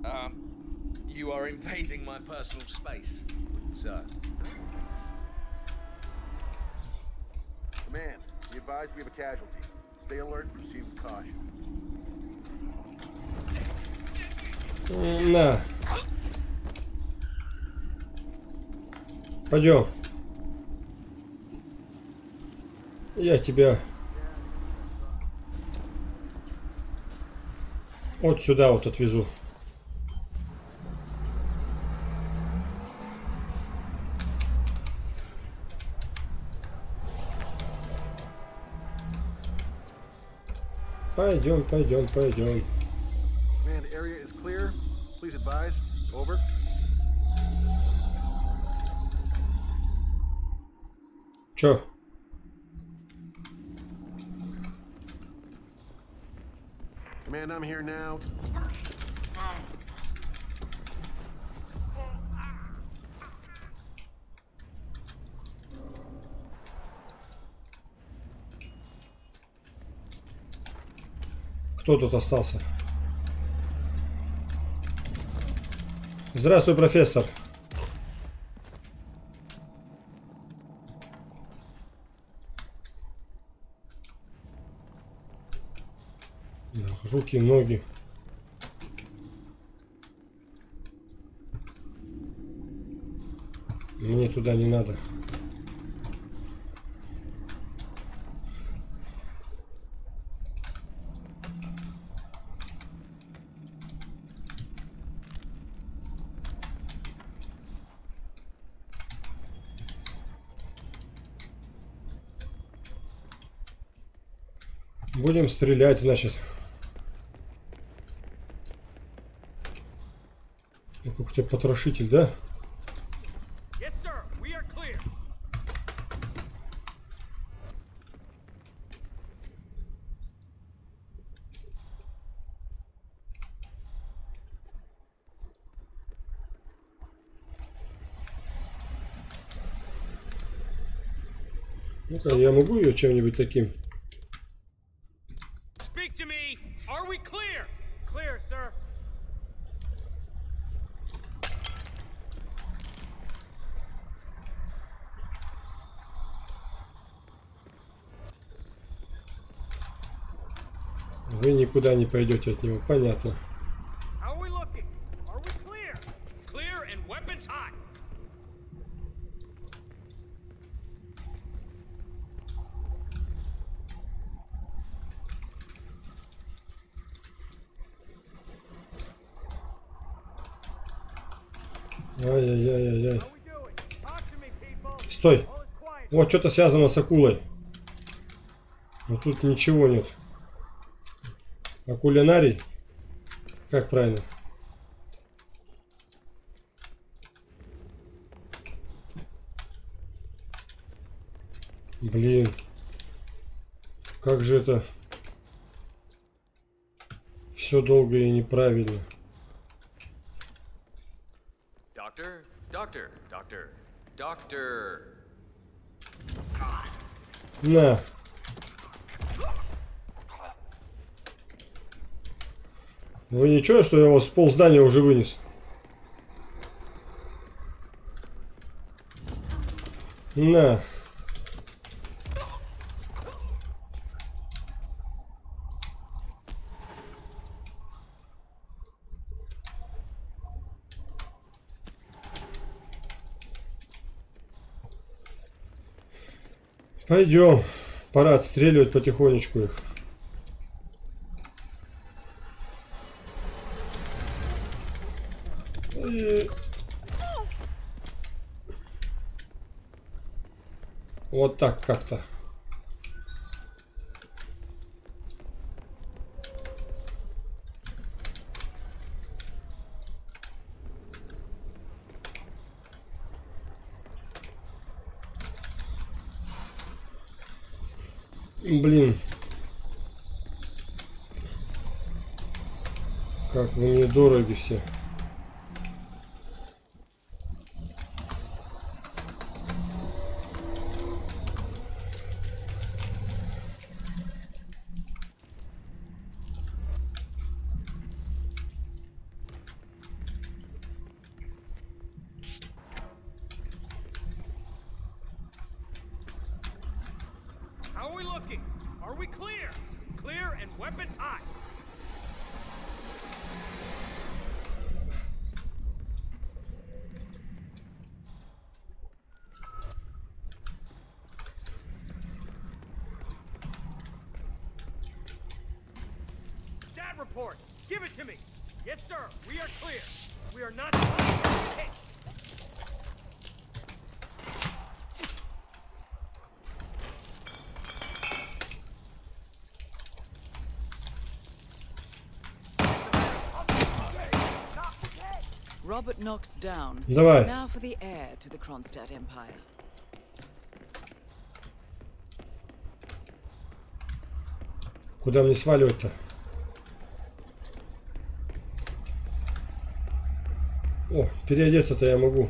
Speaker 2: Um, you are invading my personal space, sir.
Speaker 5: Command, be advised we have a casualty. Stay alert, proceed with caution.
Speaker 1: На. Пойдем. Я тебя вот сюда вот отвезу. Пойдем, пойдем, пойдем.
Speaker 5: Command, area is clear. Please advise. Over.
Speaker 1: Чё?
Speaker 5: Command, I'm here now.
Speaker 1: Кто тут остался? Здравствуй, профессор. Руки, ноги. Мне туда не надо. Будем стрелять, значит. Ну, Какой-то потрошитель, да?
Speaker 19: Yes.
Speaker 1: Ну-ка, я могу ее чем-нибудь таким? Никуда не пойдете от него, понятно. Ай-яй-яй-яй-яй. Стой. Вот что-то связано с акулой. Но тут ничего нет. Акулинарий? Как правильно? Блин. Как же это все долго и неправильно.
Speaker 12: Doctor? Doctor? Doctor? Doctor?
Speaker 1: На. Вы ничего, что я вас пол здания уже вынес? На. Пойдем. Пора отстреливать потихонечку их. Вот так как-то. Блин. Как вы мне дороги все.
Speaker 19: How are we looking? Are we clear? Clear and weapons hot. Stat report. Give it to me. Yes, sir. We are clear. We are not. Hit.
Speaker 18: Robert Knox down.
Speaker 1: Давай.
Speaker 18: Now for the heir to the Kronstadt Empire.
Speaker 1: Куда мне сваливать-то? О, переодеться-то я могу.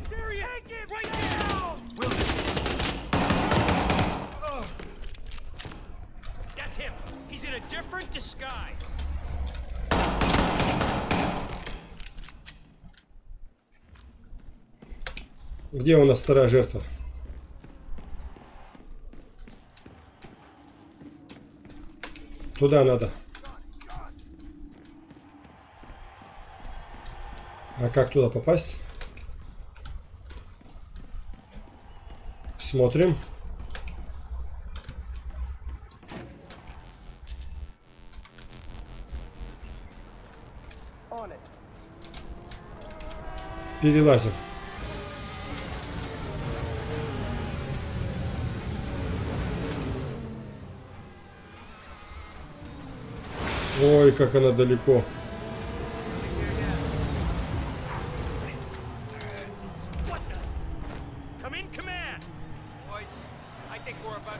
Speaker 1: Где у нас вторая жертва? Туда надо. А как туда попасть? Смотрим. Перелазим. Ой, как она далеко.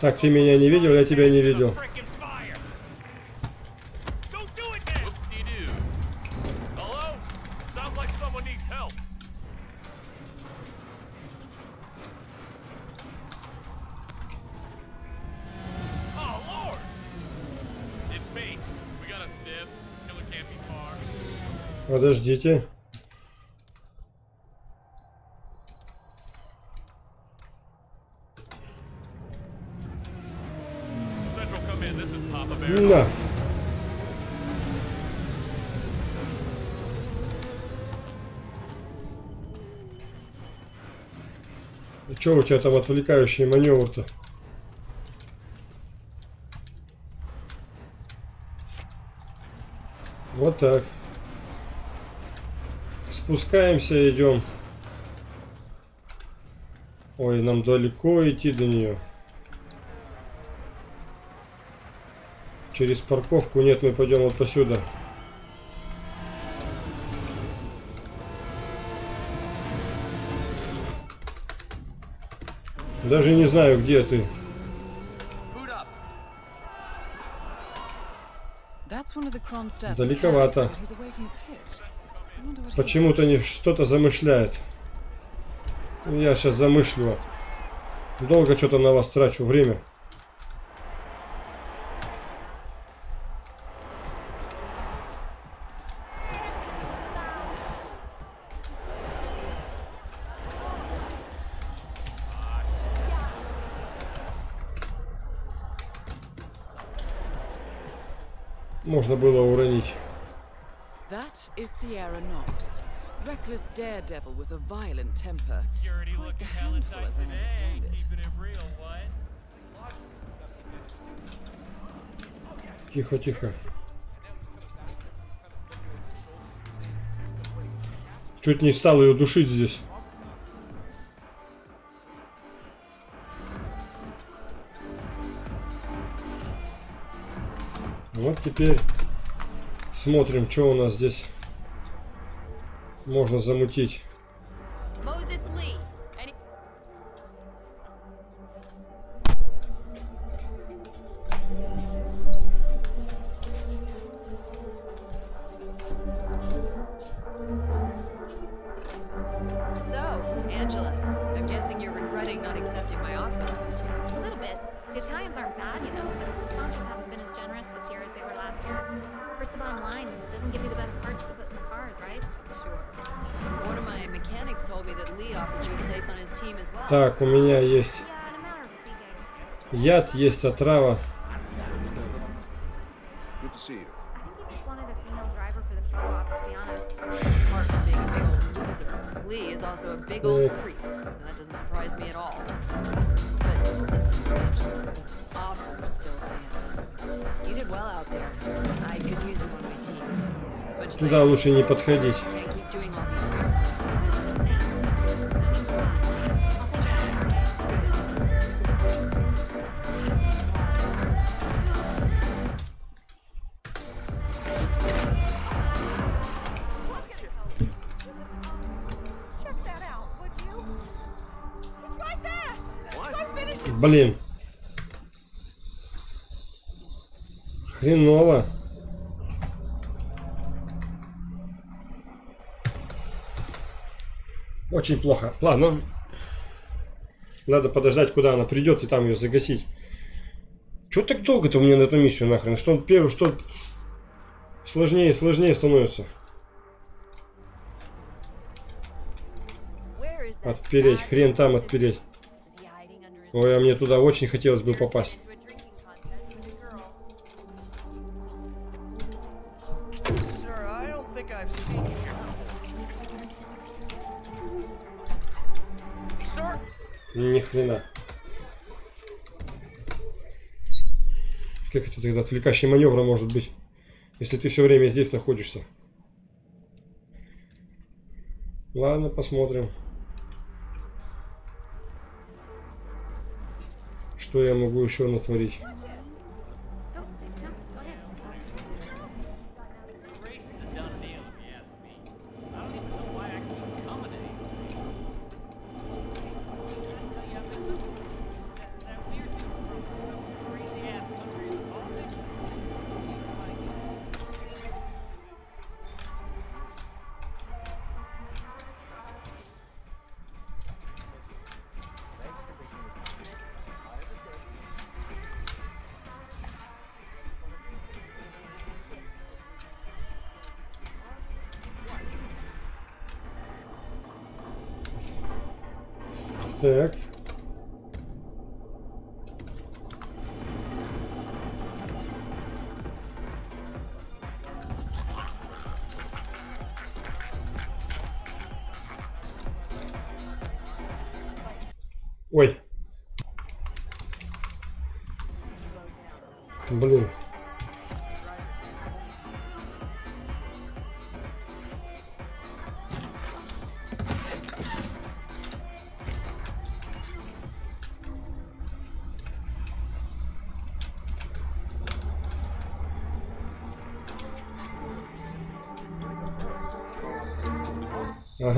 Speaker 1: Так, ты меня не видел, я тебя не видел. Тебя там отвлекающий маневр-то? Вот так. Спускаемся, идем. Ой, нам далеко идти до нее. Через парковку нет, мы пойдем вот посюда. Даже не знаю, где ты. Далековато. Почему-то они что-то замышляют. Я сейчас замышлю. Долго что-то на вас трачу время. Можно было уронить.
Speaker 18: That is Sierra Knox. Reckless daredevil with a violent temper. Quite the handful as I understand it.
Speaker 1: Тихо, тихо. Чуть не стал ее душить здесь. Вот теперь смотрим, что у нас здесь можно замутить.
Speaker 22: As
Speaker 8: I
Speaker 1: Туда лучше не подходить. Очень плохо. Ладно. Надо подождать, куда она придет, и там ее загасить. Чего так долго-то у меня на эту миссию нахрен? Что первый, что сложнее и сложнее становится. Отпереть, хрен там отпереть. Ой, а мне туда очень хотелось бы попасть.
Speaker 14: I've seen you
Speaker 1: Ни хрена. Как это тогда отвлекающий маневр может быть, если ты все время здесь находишься? Ладно, посмотрим. Что я могу еще натворить?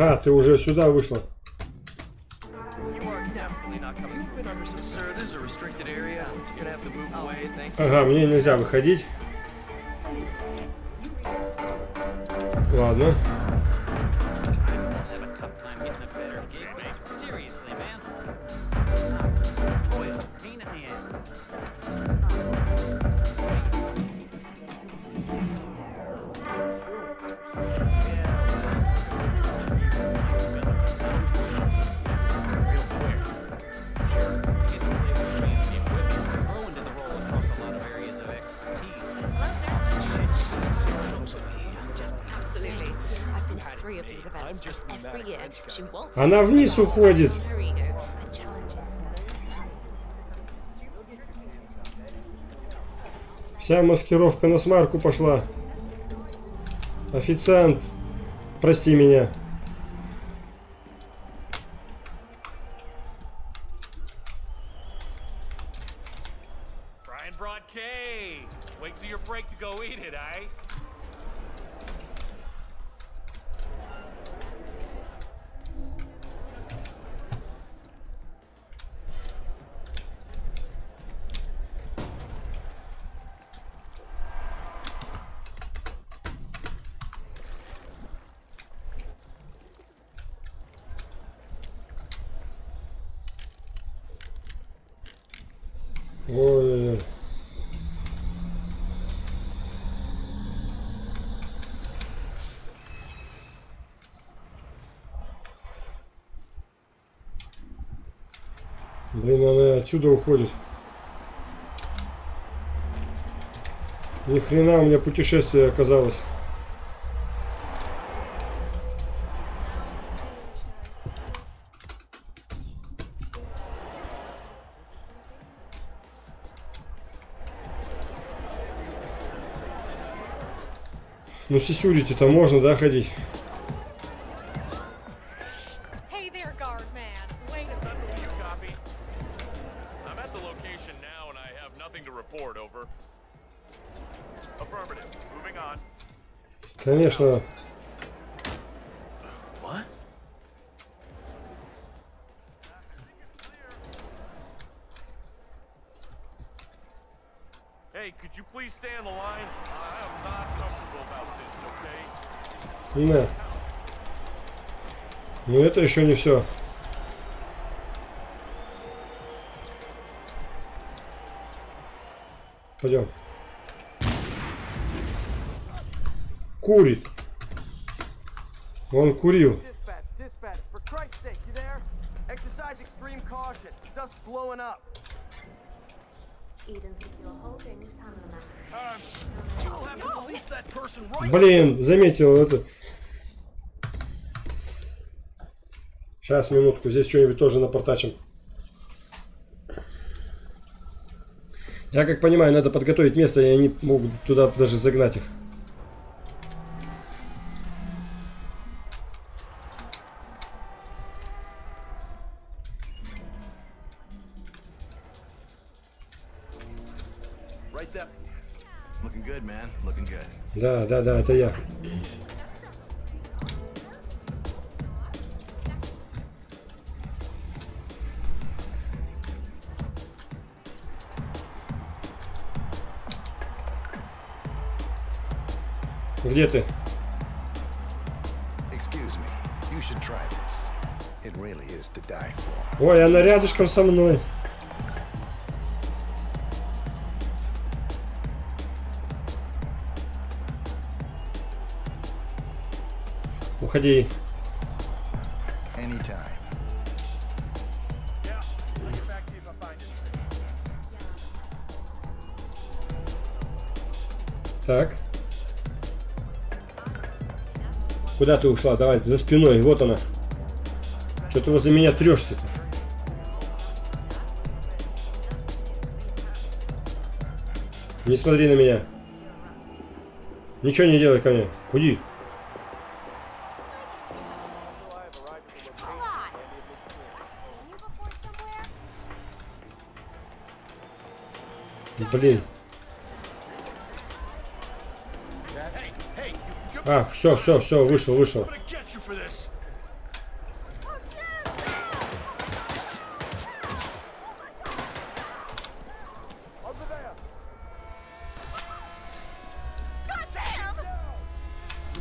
Speaker 1: Ага, ты уже сюда вышла. Ага, мне нельзя выходить. Ладно. Уходит. Вся маскировка на смарку пошла. Официант, прости меня.
Speaker 19: Brian brought cake. Wait till your break to go eat it, eh?
Speaker 1: Ой. Блин, она отсюда уходит. Ни хрена у меня путешествие оказалось. Ну, сисюрити-то можно, да, ходить?
Speaker 19: Okay?
Speaker 1: На. Ну, это еще не все. Пойдем. Курит. Он курил. Блин, заметил это. Сейчас, минутку, здесь что-нибудь тоже напортачим. Я как понимаю, надо подготовить место, и они могут туда даже загнать их. Да, да, это я. Где ты? Ой, она рядышком со мной.
Speaker 11: Anytime.
Speaker 1: Так. Куда ты ушла? Давай, за спиной. Вот она. Что ты возле меня трешься? -то? Не смотри на меня. Ничего не делай ко мне. Уйди. Блин. А, все, все, все, вышел, вышел.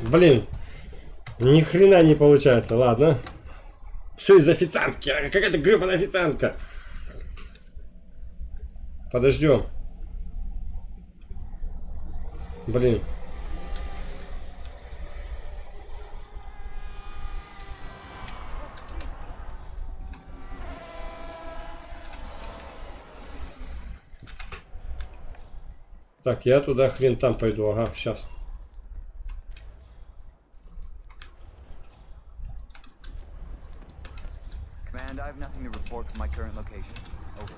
Speaker 1: Блин, Ни хрена не получается, ладно. Все из официантки. А какая-то гребаная официантка. Подождем. Блин. Так, я туда хрен там пойду. Ага, сейчас.
Speaker 23: Command, I have nothing to report from my current location. Over.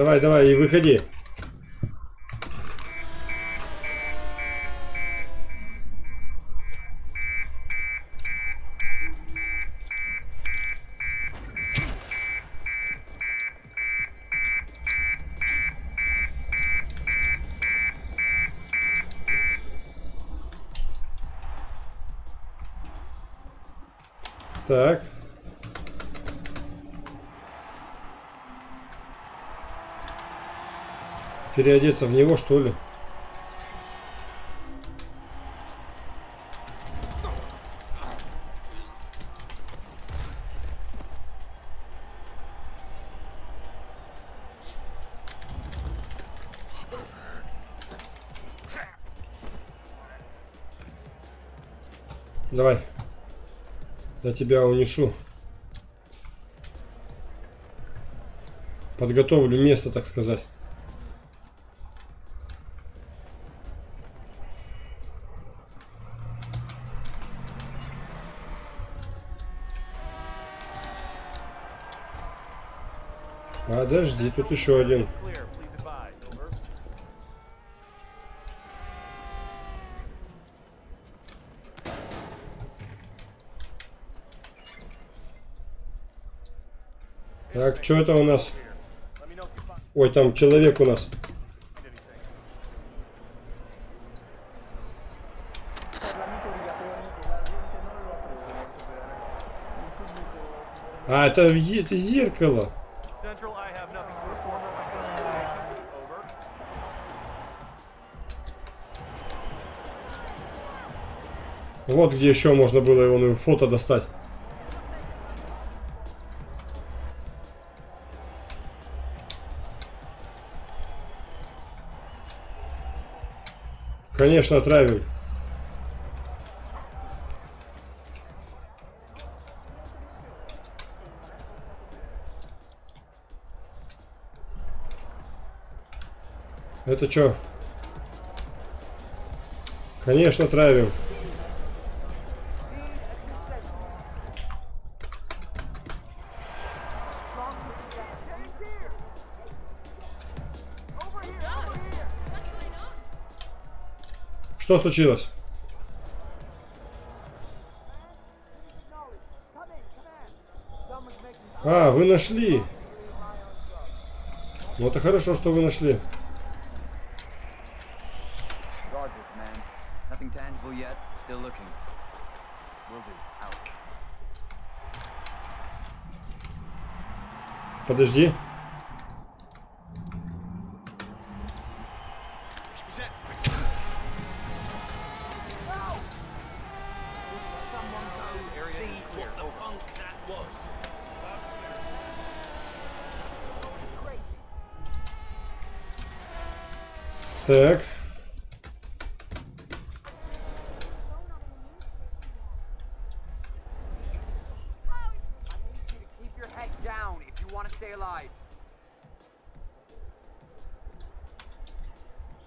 Speaker 1: Давай, давай, и выходи. Переодеться в него, что ли? Давай. Я тебя унесу. Подготовлю место, так сказать. Подожди, тут еще один. Так, что это у нас? Ой, там человек у нас. А, это, это зеркало. Вот где еще можно было его ну, фото достать. Конечно, отравим. Это что? Конечно, травим. Что случилось? А, вы нашли. Ну это хорошо, что вы нашли.
Speaker 23: Roger,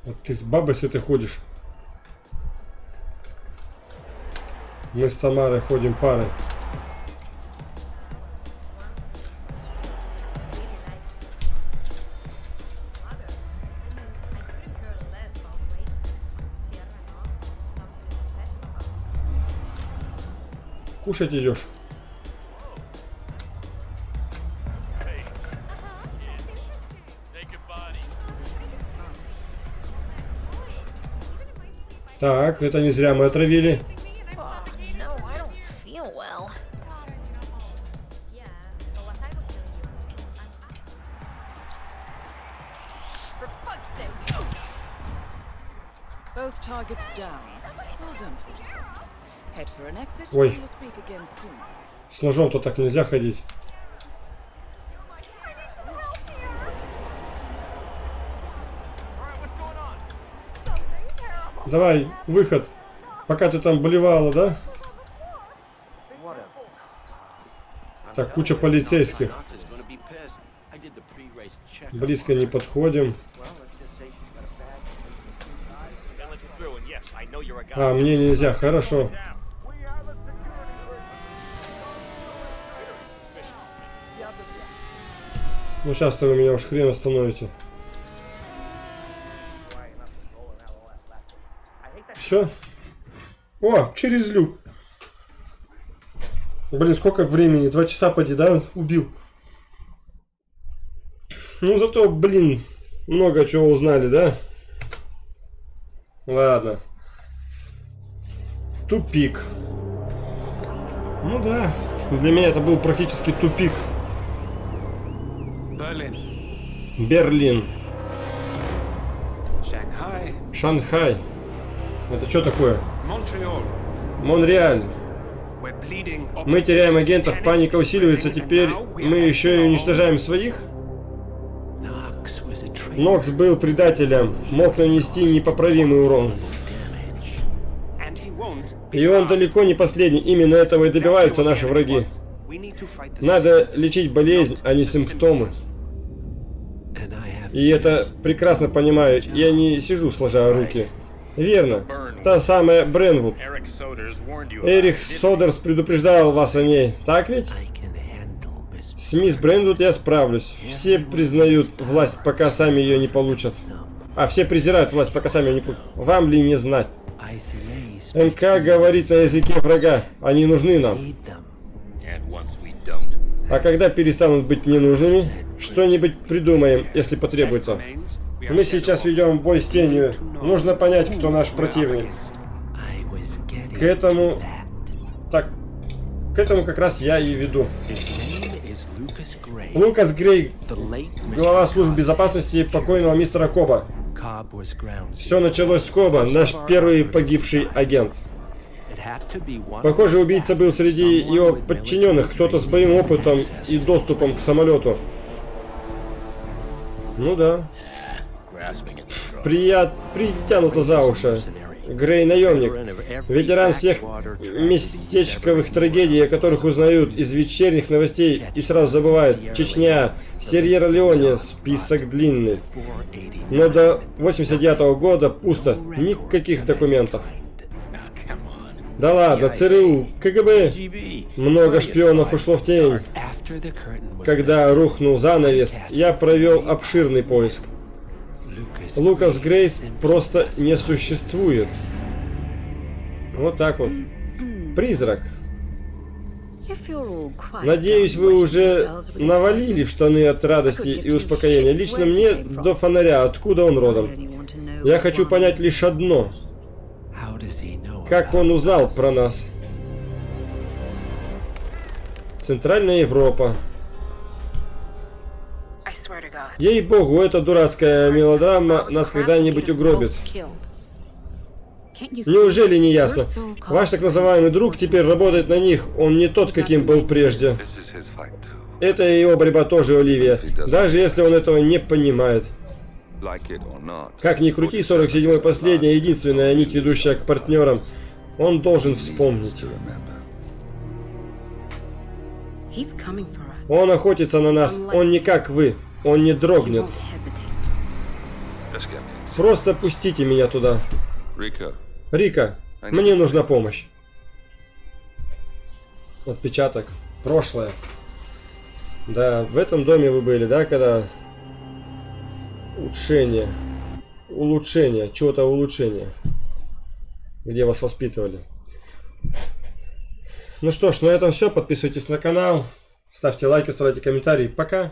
Speaker 1: Вот ты с бабой с этой ходишь. Мы с Тамарой ходим парой. Кушать идешь? Так, это не зря мы отравили.
Speaker 24: Oh, no, I don't feel well.
Speaker 8: For fuck's sake!
Speaker 18: Both targets down. Well done, 47. Head for an exit,
Speaker 1: Ой.
Speaker 18: and we'll speak again soon.
Speaker 1: С ножом-то так нельзя ходить. Давай, выход. Пока ты там болевала, да? Так, куча полицейских. Близко не подходим. А, мне нельзя, хорошо. Ну сейчас-то вы меня уж хрен остановите. Все? О, через люк. Блин, сколько времени? Два часа поди, да? Убил. Ну зато, блин, много чего узнали, да? Ладно. Тупик. Ну да, для меня это был практически тупик.
Speaker 15: Berlin,
Speaker 1: Берлин,
Speaker 15: Shanghai,
Speaker 1: Шанхай. Это что такое? Монреаль. Мы теряем агентов, паника усиливается. Теперь мы еще и уничтожаем своих? Нокс был предателем, мог нанести непоправимый урон. И он далеко не последний, именно этого и добиваются наши враги. Надо лечить болезнь, а не симптомы. И это прекрасно понимаю, я не сижу сложа руки. Верно, та самая Бренвуд.
Speaker 19: He?
Speaker 1: Содерс предупреждал вас о ней, так ведь? С мисс Брендвуд я справлюсь. Все признают власть, пока сами ее не получат. А все презирают власть, пока сами ее не получат. Вам ли не знать? МК говорит на языке врага. Они нужны нам. А когда перестанут быть ненужными, что-нибудь придумаем, если потребуется. Мы сейчас ведем бой с тенью. Нужно понять, кто наш противник. К этому... Так, к этому как раз я и веду. Лукас Грей, глава службы безопасности покойного мистера Коба. Все началось с Коба, наш первый погибший агент. Похоже, убийца был среди его подчиненных, кто-то с боевым опытом и доступом к самолету. Ну да. Прият... Притянуто за уши. Грей наемник. Ветеран всех местечковых трагедий, о которых узнают из вечерних новостей и сразу забывают. Чечня, Сьерра Леоне, список длинный. Но до 89 года пусто. Никаких документов. Да ладно, ЦРУ, КГБ. Много шпионов ушло в тень. Когда рухнул занавес, я провел обширный поиск. Лукас Грейс просто не существует. Вот так вот. Призрак. Надеюсь, вы уже навалили в штаны от радости и успокоения. Лично мне до фонаря, откуда он родом. Я хочу понять лишь одно. Как он узнал про нас? Центральная Европа. Ей-богу, эта дурацкая мелодрама нас когда-нибудь угробит. Неужели не ясно? Ваш так называемый друг теперь работает на них. Он не тот, каким был прежде. Это и его борьба тоже, Оливия. Даже если он этого не понимает. Как ни крути, 47-й последняя, единственная нить, ведущая к партнерам. Он должен вспомнить. Он охотится на нас. Он не как вы. Он не дрогнет. Просто пустите меня туда. Рика, мне нужна помощь. Отпечаток. Прошлое. Да, в этом доме вы были, да, когда... Улучшение. Улучшение. Чего-то улучшение. Где вас воспитывали. Ну что ж, на этом все. Подписывайтесь на канал. Ставьте лайки, оставляйте комментарии. Пока.